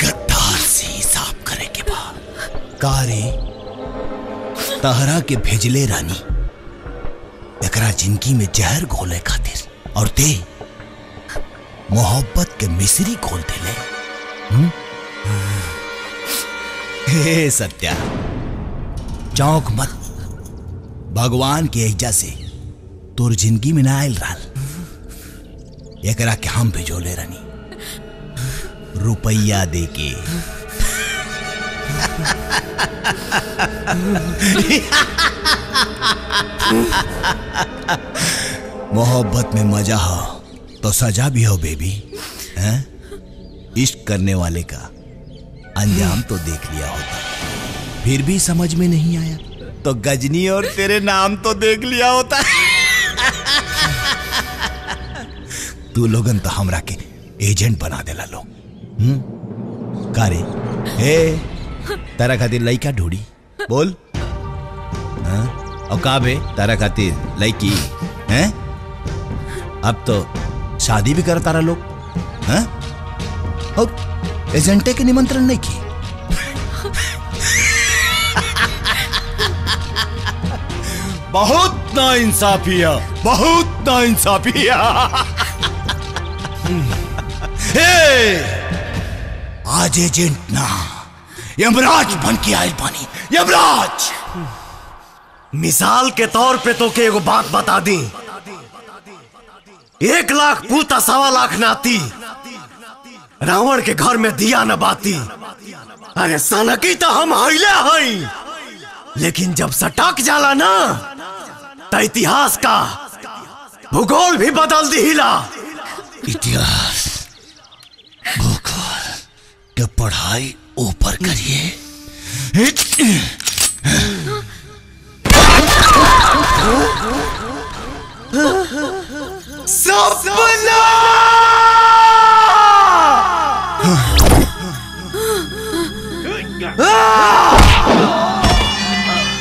Speaker 26: गद्दार से हिसाब करे के बा कारे तहरा के भेजले रानी। एकरा ज़िंदगी में जहर घोले खातिर और ते मोहब्बत के मिश्री खोल देले। हम्म? हे सत्या, चौंक मत। भगवान के एजा से तोर ज़िंदगी में ना आयल रहल एकरा के हम भिजोले रनी। रुपया दे के मोहब्बत में मज़ा हो तो सजा भी हो, बेबी। इश्क करने वाले का। अंजाम तो देख लिया होता। फिर भी समझ में नहीं आया। तो गजनी और तेरे नाम तो देख लिया होता। तू लोगन तो हमरा के एजेंट बना देला लोग हम्म? कारे। ए, तारा खातिर लइका ढूंढी। बोल। हाँ? और का बे तारा खातिर लड़की हैं? अब तो शादी भी कर तारा लोग। हैं? और एजेंटे के निमंत्रण नहीं की बहुत ना इंसाफी है बहुत ना इंसाफी है! हे आज एजेंट ना यमराज बन के आयल पानी। यमराज!
Speaker 10: मिसाल के तौर पे तो के एगो बात बता दी। एक लाख पूता सवा लाख नाती। रावण के घर में दिया न बाती। अरे सनकी तो हम हईले हई। लेकिन जब सटक जाला ना तो इतिहास का भूगोल भी बदल दिहिला।
Speaker 26: इतिहास भूगोल के पढ़ाई ऊपर करिए।
Speaker 39: सपना!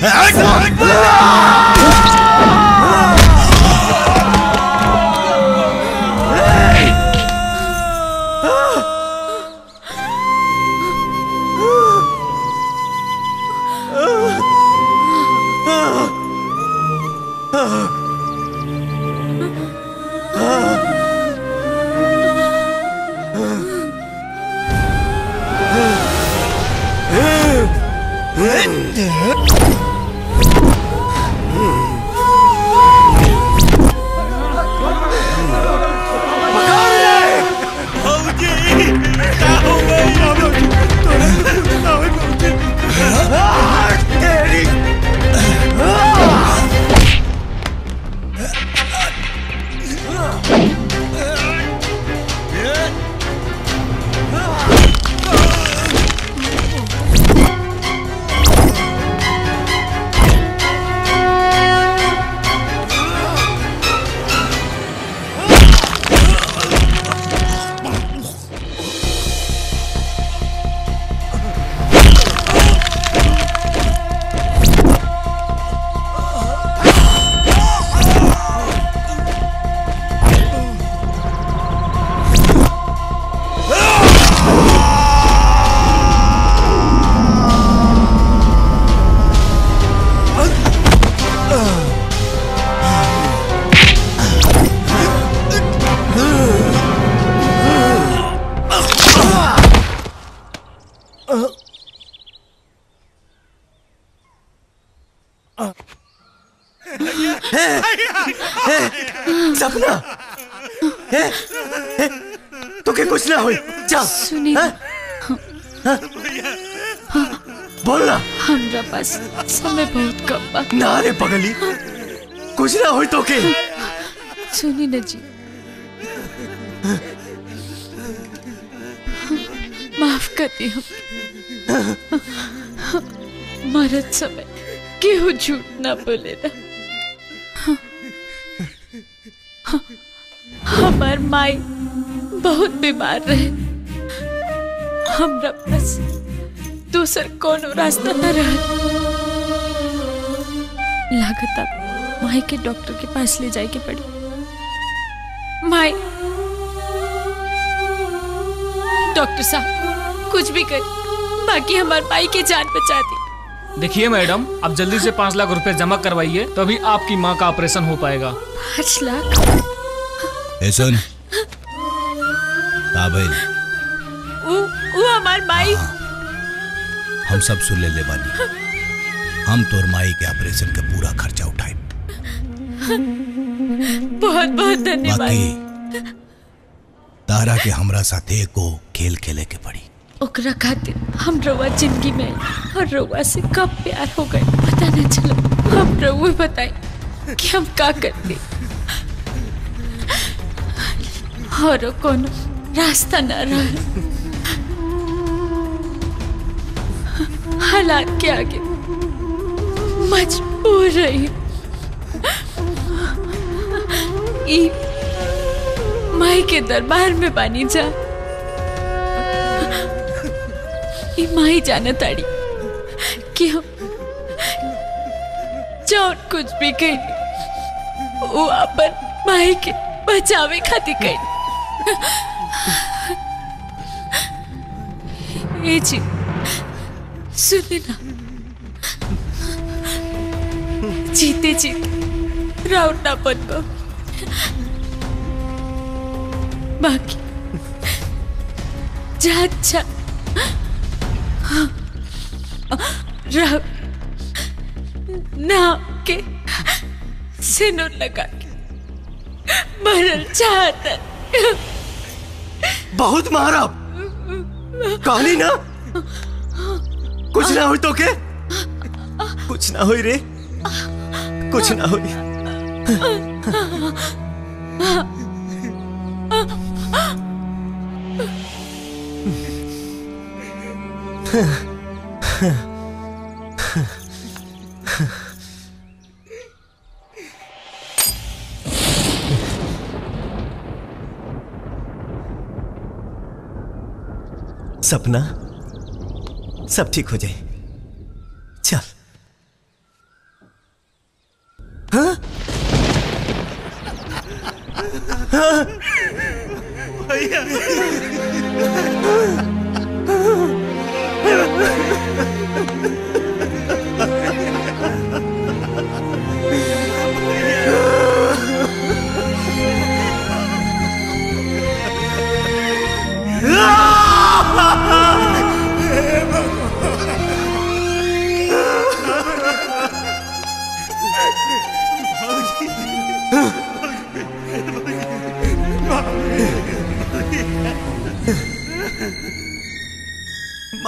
Speaker 25: सपना
Speaker 6: पास समय बहुत कम बा
Speaker 25: ना रे पगली। कुछ ना होई तोके
Speaker 6: सुनी न जी। माफ़ कर दी हम। मरद समय केहू झूठ ना बोलेला हमार माई बहुत बीमार रहे। हमरा पास दूसर कोनो रास्ता न रहा। लागत अब माई के डॉक्टर के पास ले जाए के पड़ी। माई। डॉक्टर साहब कुछ भी कर बाकी हमार माई की जान बचा दी।
Speaker 40: देखिए मैडम आप जल्दी से पाँच लाख रुपए जमा करवाइए तभी आपकी माँ का ऑपरेशन हो पाएगा।
Speaker 6: पाँच लाख?
Speaker 26: सुन। का
Speaker 6: वो वो हमार माई।
Speaker 26: हम सब सुन ले ले बानी हम तोर माई के ऑपरेशन का पूरा खर्चा उठाए।
Speaker 6: बहुत बहुत धन्यवाद।
Speaker 26: बाकी तारा के हमरा साथे को खेल खेले के पड़ी।
Speaker 6: ओकरा खातिर हम रउआ ज़िंदगी में और रउआ से कब प्यार हो गए। पता न चला हम रउआ बताई कि हम का करते। और कोनो रास्ता न रहा। हालात के आगे? मजबूर रही। माई के दरबार में बानी जा। माई जाना ताड़ी। कि हम जौन कुछ भी कही, वो अपन माई के बचावे खातिर कही। ए जी सुने ना जीते जीते। राउंड ना बन गो बाकी। जा अच्छा राव नाम के सिनुर लगा के मरल चाहता।
Speaker 25: बहुत मारा कहानी ना? कुछ ना हुई तो के कुछ ना हुई रे। कुछ ना हुई। सपना? सब ठीक हो जाए चल हाँ? हाँ?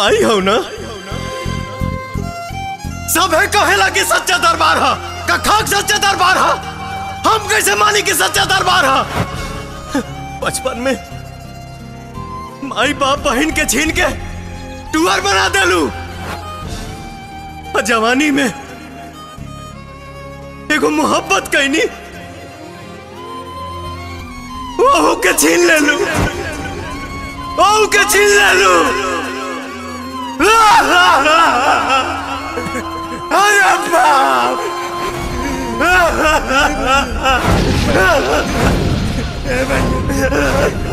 Speaker 25: माई हो ना? सब है कहेला कि सच्चा दरबार है कखाक सच्चा दरबार है। हम कैसे मानी कि सच्चा दरबार है? बचपन में माई बाप बहन के छीन के टूअर बना देलू। जवानी में एगो मोहब्बत कैनी, ओहू के छीन ले लू ओहू के छीन ले लू अरे बाप होलियों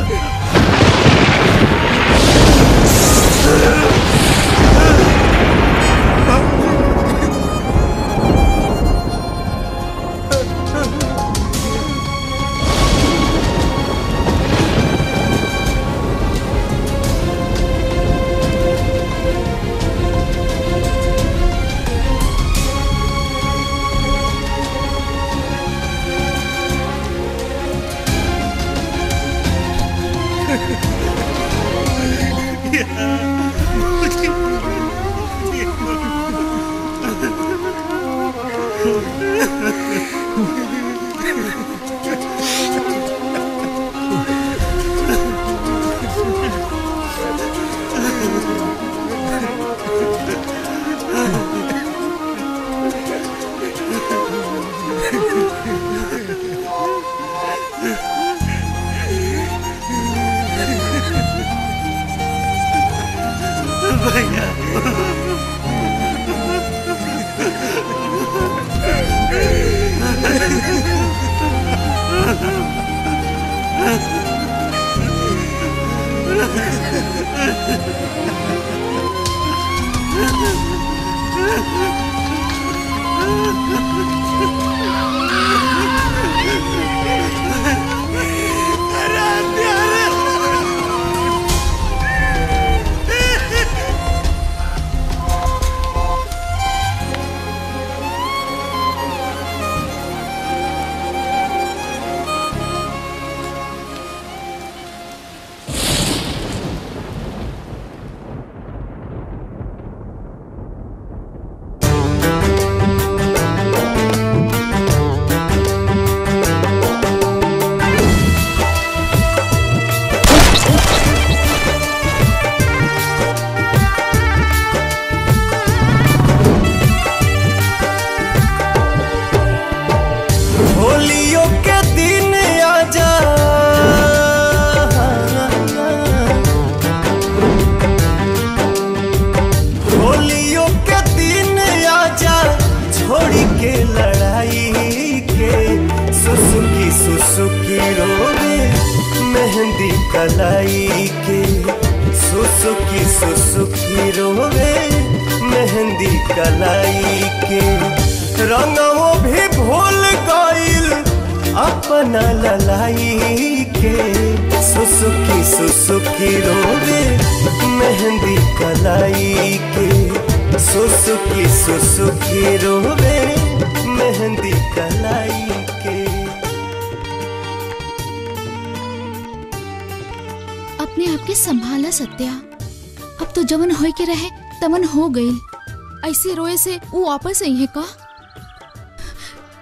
Speaker 11: वापस आई है का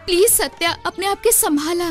Speaker 11: प्लीज़ सत्या अपने आप के संभाला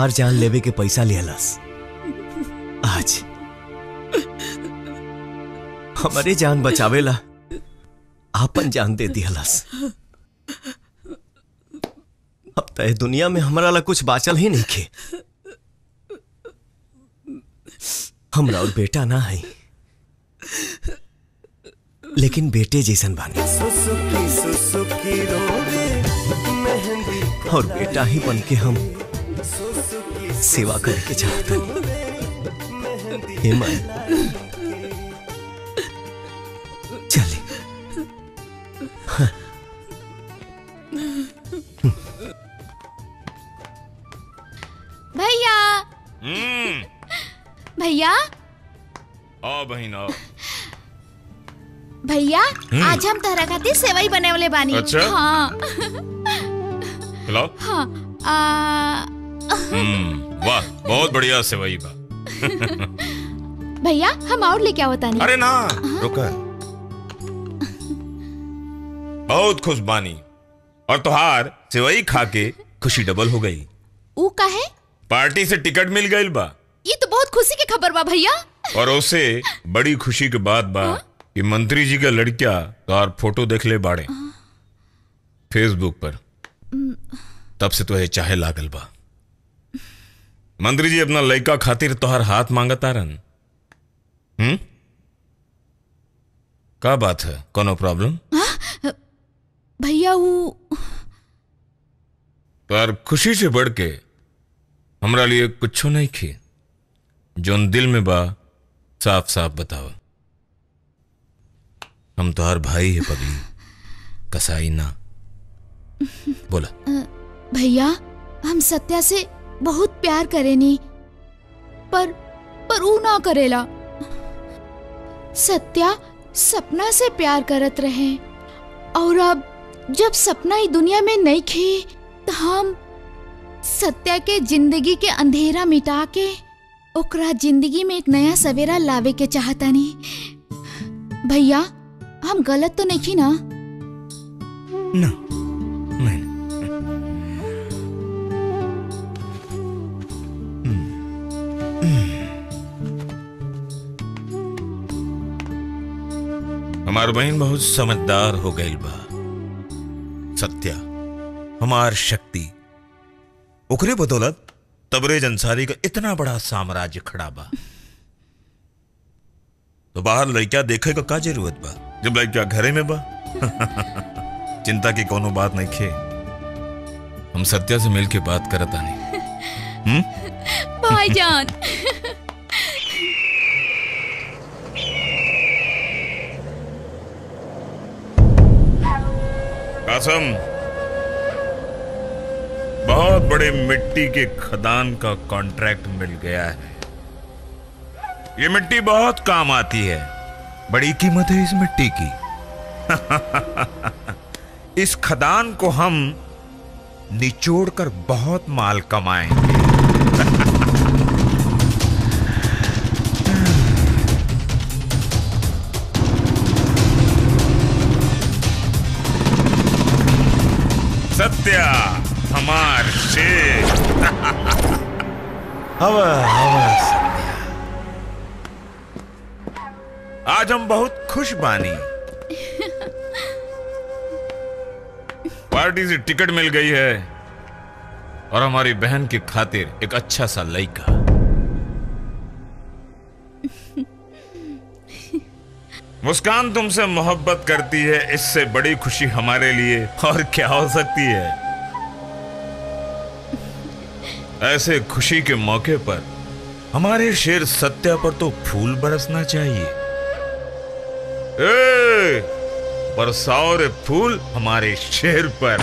Speaker 10: हमार जान लेवे के पैसा लियलस। आज। हमारे जान बचावेला आपन जान दे दियलस। अब तो ये दुनिया में हमारा ला कुछ बाचल ही नहीं खे। हमरा और बेटा ना है। लेकिन बेटे जैसन बानी। और बेटा ही बन के हम सेवा करके चाहते हे। माई चले।
Speaker 11: भैया।
Speaker 1: हम्म।
Speaker 11: भैया।
Speaker 1: आओ बहन आओ।
Speaker 11: भैया
Speaker 1: हम्म।
Speaker 11: आज हम तहरा खातिर सेवई बने वाले बानी।
Speaker 1: अच्छा?
Speaker 11: हाँ।
Speaker 1: खिलाओ।
Speaker 11: हाँ आ,
Speaker 1: वाह बहुत बढ़िया सेवई बा
Speaker 11: भैया हम और लेके आओ तानी।
Speaker 1: अरे ना रुका। बहुत खुश बानी और तुहार सेवई खा के खुशी डबल हो गई।
Speaker 11: ऊ का है?
Speaker 1: पार्टी से टिकट मिल गई बा।
Speaker 11: ये तो बहुत खुशी की खबर बा भैया।
Speaker 1: और उसे बड़ी खुशी के बात बा कि मंत्री जी का लड़किया तोहार फ़ोटो देख ले बाड़े। फेसबुक पर। तब से तो चाहे लागल बा। मंत्री जी अपना लड़का खातिर तोहर हाथ मांगत आरन हम्म? का बात है? कोनो प्रॉब्लम
Speaker 11: भैया वो
Speaker 1: पर खुशी से बढ़ के हमरा लिए कुछ नहीं खे जोन दिल में बा साफ़ साफ़ बताओ। हम तो हर भाई है पगली कसाई ना। बोला।
Speaker 11: भैया हम सत्या से बहुत प्यार करेनी पर पर ऊ ना करेला। सत्या सपना से प्यार करत रहे। और अब जब सपना ही दुनिया में नहीं खे तो हम सत्या के ज़िंदगी के अंधेरा मिटा के ओकरा ज़िंदगी में एक नया सवेरा लावे के चाहतानी भैया, हम गलत तो नहीं ना?
Speaker 1: ना हमार बहन बहुत समझदार हो गई बा। सत्या हमार शक्ति ओकरे बदौलत तबरेज अंसारी का इतना बड़ा साम्राज्य खड़ा बा। तो बाहर लड़का देखे का का ज़रूरत बा? जब लड़का घरे में बा? चिंता की कोनो बात नहीं खे। हम सत्या से मिल के बात करता नहीं हम्म?
Speaker 11: भाईजान।
Speaker 1: कासम। बहुत बड़े मिट्टी के खदान का कॉन्ट्रैक्ट मिल गया है। ये मिट्टी बहुत काम आती है। बड़ी कीमत है इस मिट्टी की। इस खदान को हम निचोड़ कर बहुत माल कमाएँगे। सत्या हमार शेर। हवा हवा आज हम बहुत खुश बानी। पार्टी से टिकट मिल गई है और हमारी बहन की खातिर एक अच्छा सा लड़का। मुस्कान तुमसे मोहब्बत करती है इससे बड़ी खुशी हमारे लिए। और क्या हो सकती है? ऐसे खुशी के मौके पर हमारे शेर सत्या पर तो फूल बरसना चाहिए। ए, बरसाओ रे फूल हमारे शेर पर।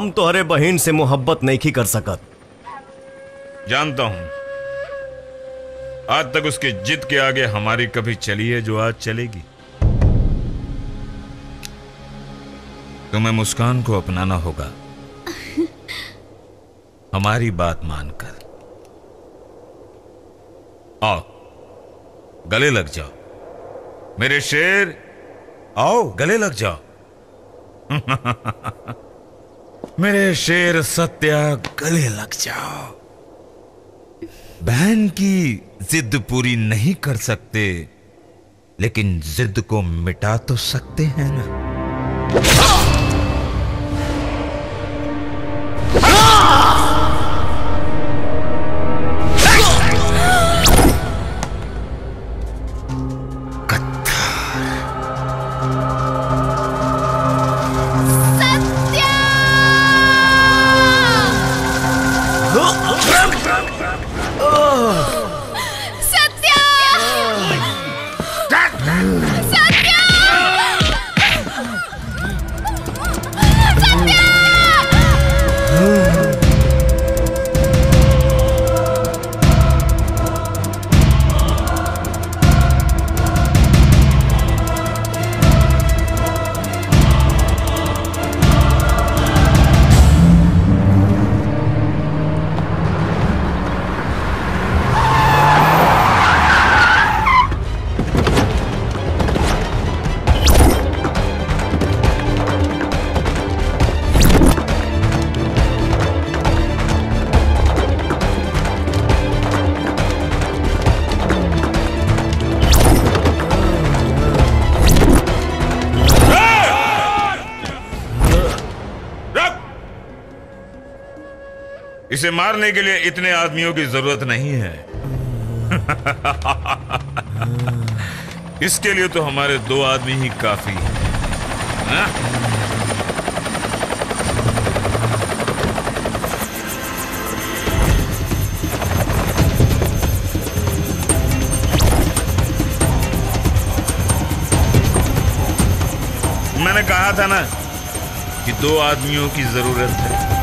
Speaker 10: हम तोहरे बहन से मोहब्बत नहीं की कर सकत।
Speaker 1: जानता हूँ। आज तक उसके जिद के आगे हमारी कभी चली है जो आज चलेगी। तुम्हें मुस्कान को अपनाना होगा। हमारी बात मानकर। आओ गले लग जाओ। मेरे शेर आओ गले लग जाओ। मेरे शेर सत्या गले लग जाओ। बहन की जिद पूरी नहीं कर सकते, लेकिन जिद को मिटा तो सकते हैं ना। इसे मारने के लिए इतने आदमियों की ज़रूरत नहीं है। इसके लिए तो हमारे दो आदमी ही काफ़ी हैं। हाँ? मैंने कहा था ना कि दो आदमियों की ज़रूरत है।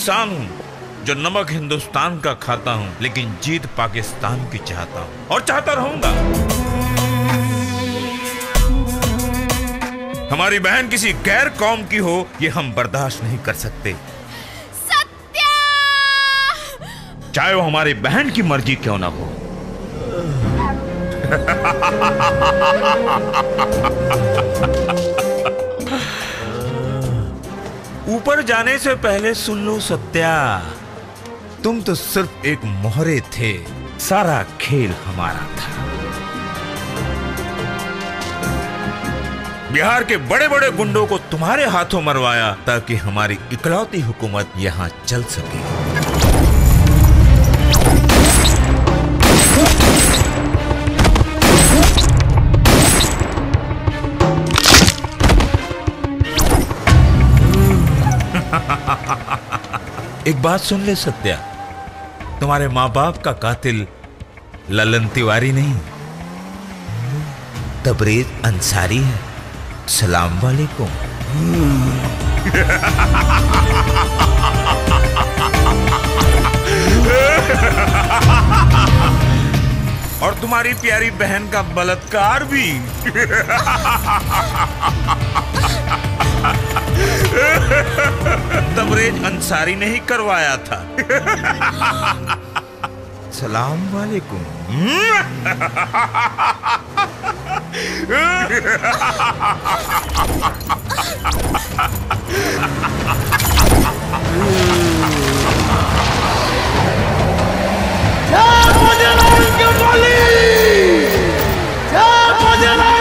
Speaker 1: इंसान हूँ जो नमक हिंदुस्तान का खाता हूँ लेकिन जीत पाकिस्तान की चाहता हूँ। और चाहता रहूँगा। हमारी बहन किसी गैर कौम की हो ये हम बर्दाश्त नहीं कर सकते। चाहे वो हमारी बहन की मर्ज़ी क्यों ना हो। ऊपर जाने से पहले सुन लो सत्या। तुम तो सिर्फ़ एक मोहरे थे। सारा खेल हमारा था। बिहार के बड़े बड़े गुंडों को तुम्हारे हाथों मरवाया ताकि हमारी इकलौती हुकूमत यहाँ चल सके। एक बात सुन ले सत्या। तुम्हारे माँ बाप का कातिल ललन तिवारी नहीं। तबरेज अंसारी है। सलाम वालेकुम। और तुम्हारी प्यारी बहन का बलात्कार भी। तबरेज अंसारी ने ही करवाया था। सलाम वालेकुम।
Speaker 41: सत्या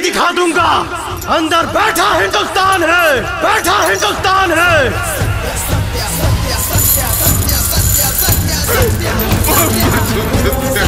Speaker 10: दिखा दूँगा। अंदर बैठा हिंदुस्तान है बैठा हिंदुस्तान है।
Speaker 41: इसीलिए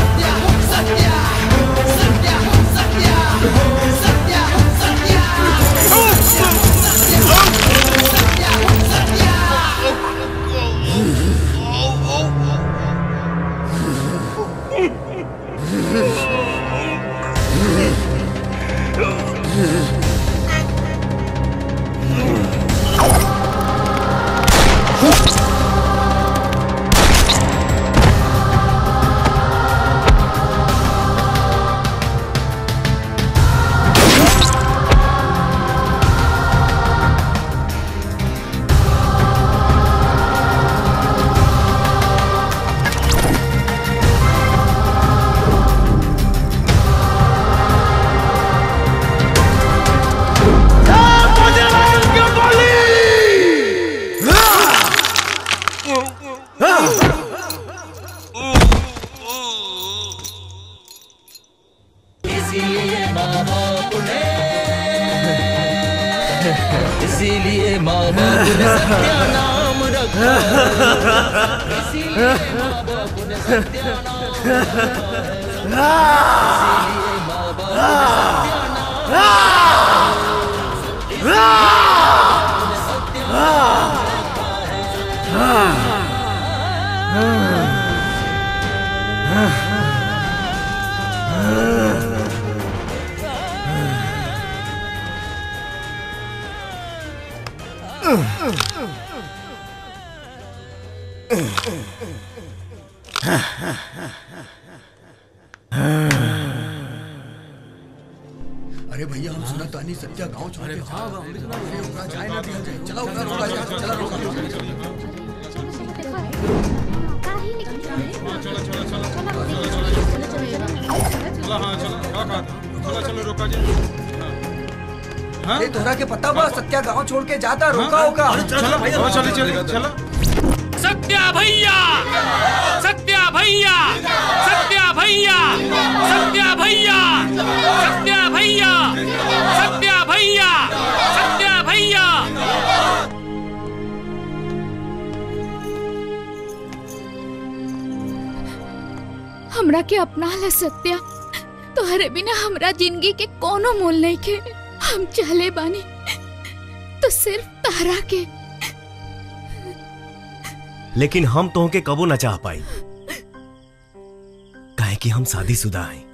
Speaker 11: हमरा के अपना ले सत्या। तोहरे बिना हमरा ज़िंदगी के कोनो मोल नहीं के हम चले बानी। तो सिर्फ़ तारा के।
Speaker 10: लेकिन हम तो के कबो न चाह पाई। काहे कि हम शादीशुदा हैं।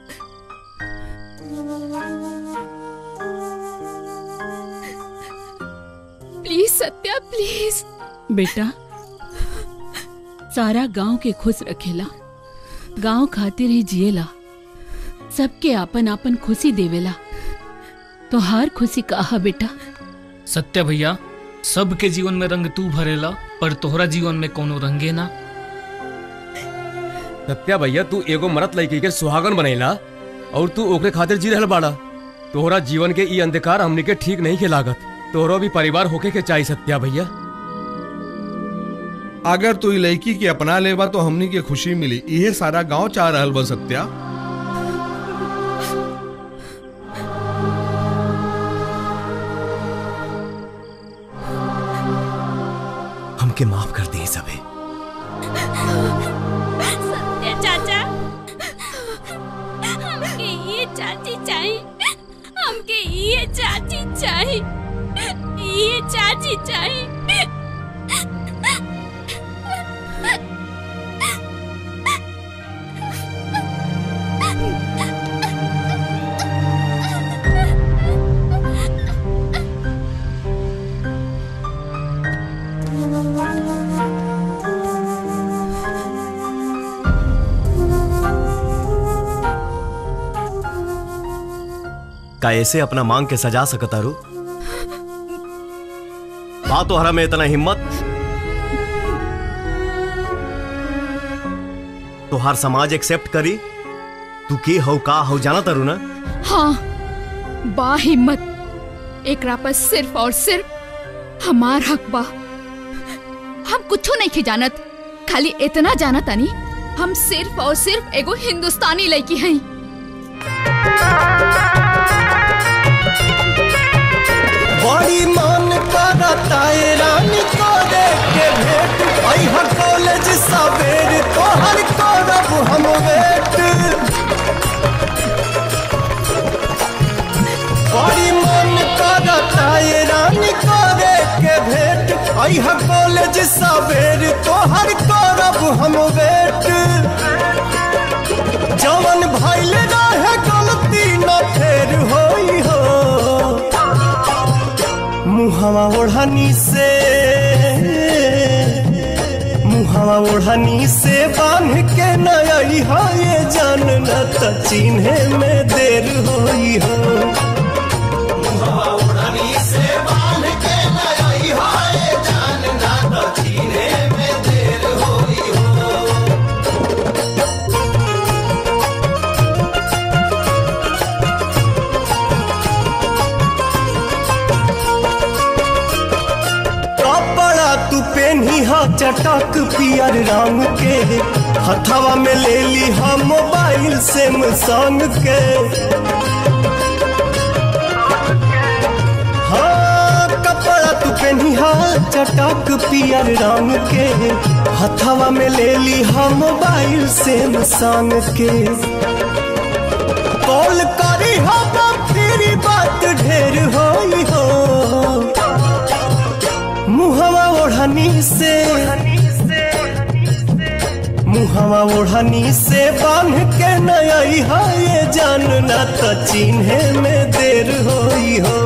Speaker 11: Please Satya please.
Speaker 6: बेटा सारा गाँव के खुश रखेला। गाँव खातिर ही जिएला। सबके आपन आपन खुशी देवेला। तो हर खुशी कहा बेटा?
Speaker 40: सत्य भैया सबके जीवन में रंग तू भरेला पर तोहरा जीवन में कोनो रंगे ना।
Speaker 5: सत्या भैया तू एगो मरत लड़की के सुहागन बनेला और तू ओकरे खातिर जी रहल बाड़ा। तोहरा जीवन के ई अंधकार हमनी के ठीक नहीं के लागत। तोहरो भी परिवार होके के चाहिए सत्या भैया।
Speaker 9: अगर तू लड़की के अपना लेबा तो हमनी के खुशी मिली। इहे सारा गाँव चाह रहल बा सत्या।
Speaker 10: हमके माफ़ कर दिए सबे।
Speaker 17: चाचा हमके ये चाची चाहिए हमके ये चाची चाहिए ये चाची चाहिए
Speaker 10: ऐसे अपना मांग के सजा सकता रू? बा तोहरा में इतना हिम्मत। तोहार समाज एक्सेप्ट करी। तू के हो, का हो, जाना तारू ना?
Speaker 11: हाँ बा हिम्मत एकरा पर सिर्फ़ और सिर्फ़ हमार हक बा। हम कुछ नहीं के जानत। खाली इतना जाना तानी हम सिर्फ़ और सिर्फ़ एगो हिंदुस्तानी लड़की हैं।
Speaker 25: बड़ी मन करता है रानी को देख के भेंट अइहा कॉलेज सवेर तोहर करब हम वेट बड़ी मन करता है रानी को देख के भेंट अइहा कॉलेज सवेर तोहर करब हम वेट जवन भइल रहे गलती न फेर होई। हो मुहवा ओढ़ानी से मुहावा ओढ़ानी से बाँध के हो ये जान न त चिन्हे में देर होई हो। चटक पियर रंग के। हथवा में ले ली हा मोबाइल से संग के। हाँ कपड़ा तू पियर रंग के। हथवा में ले ली हा मोबाइल से संग के। मुहवा ओढ़नी से बाँध के नया हा ये जान न तो चिन्हे में देर होई हो।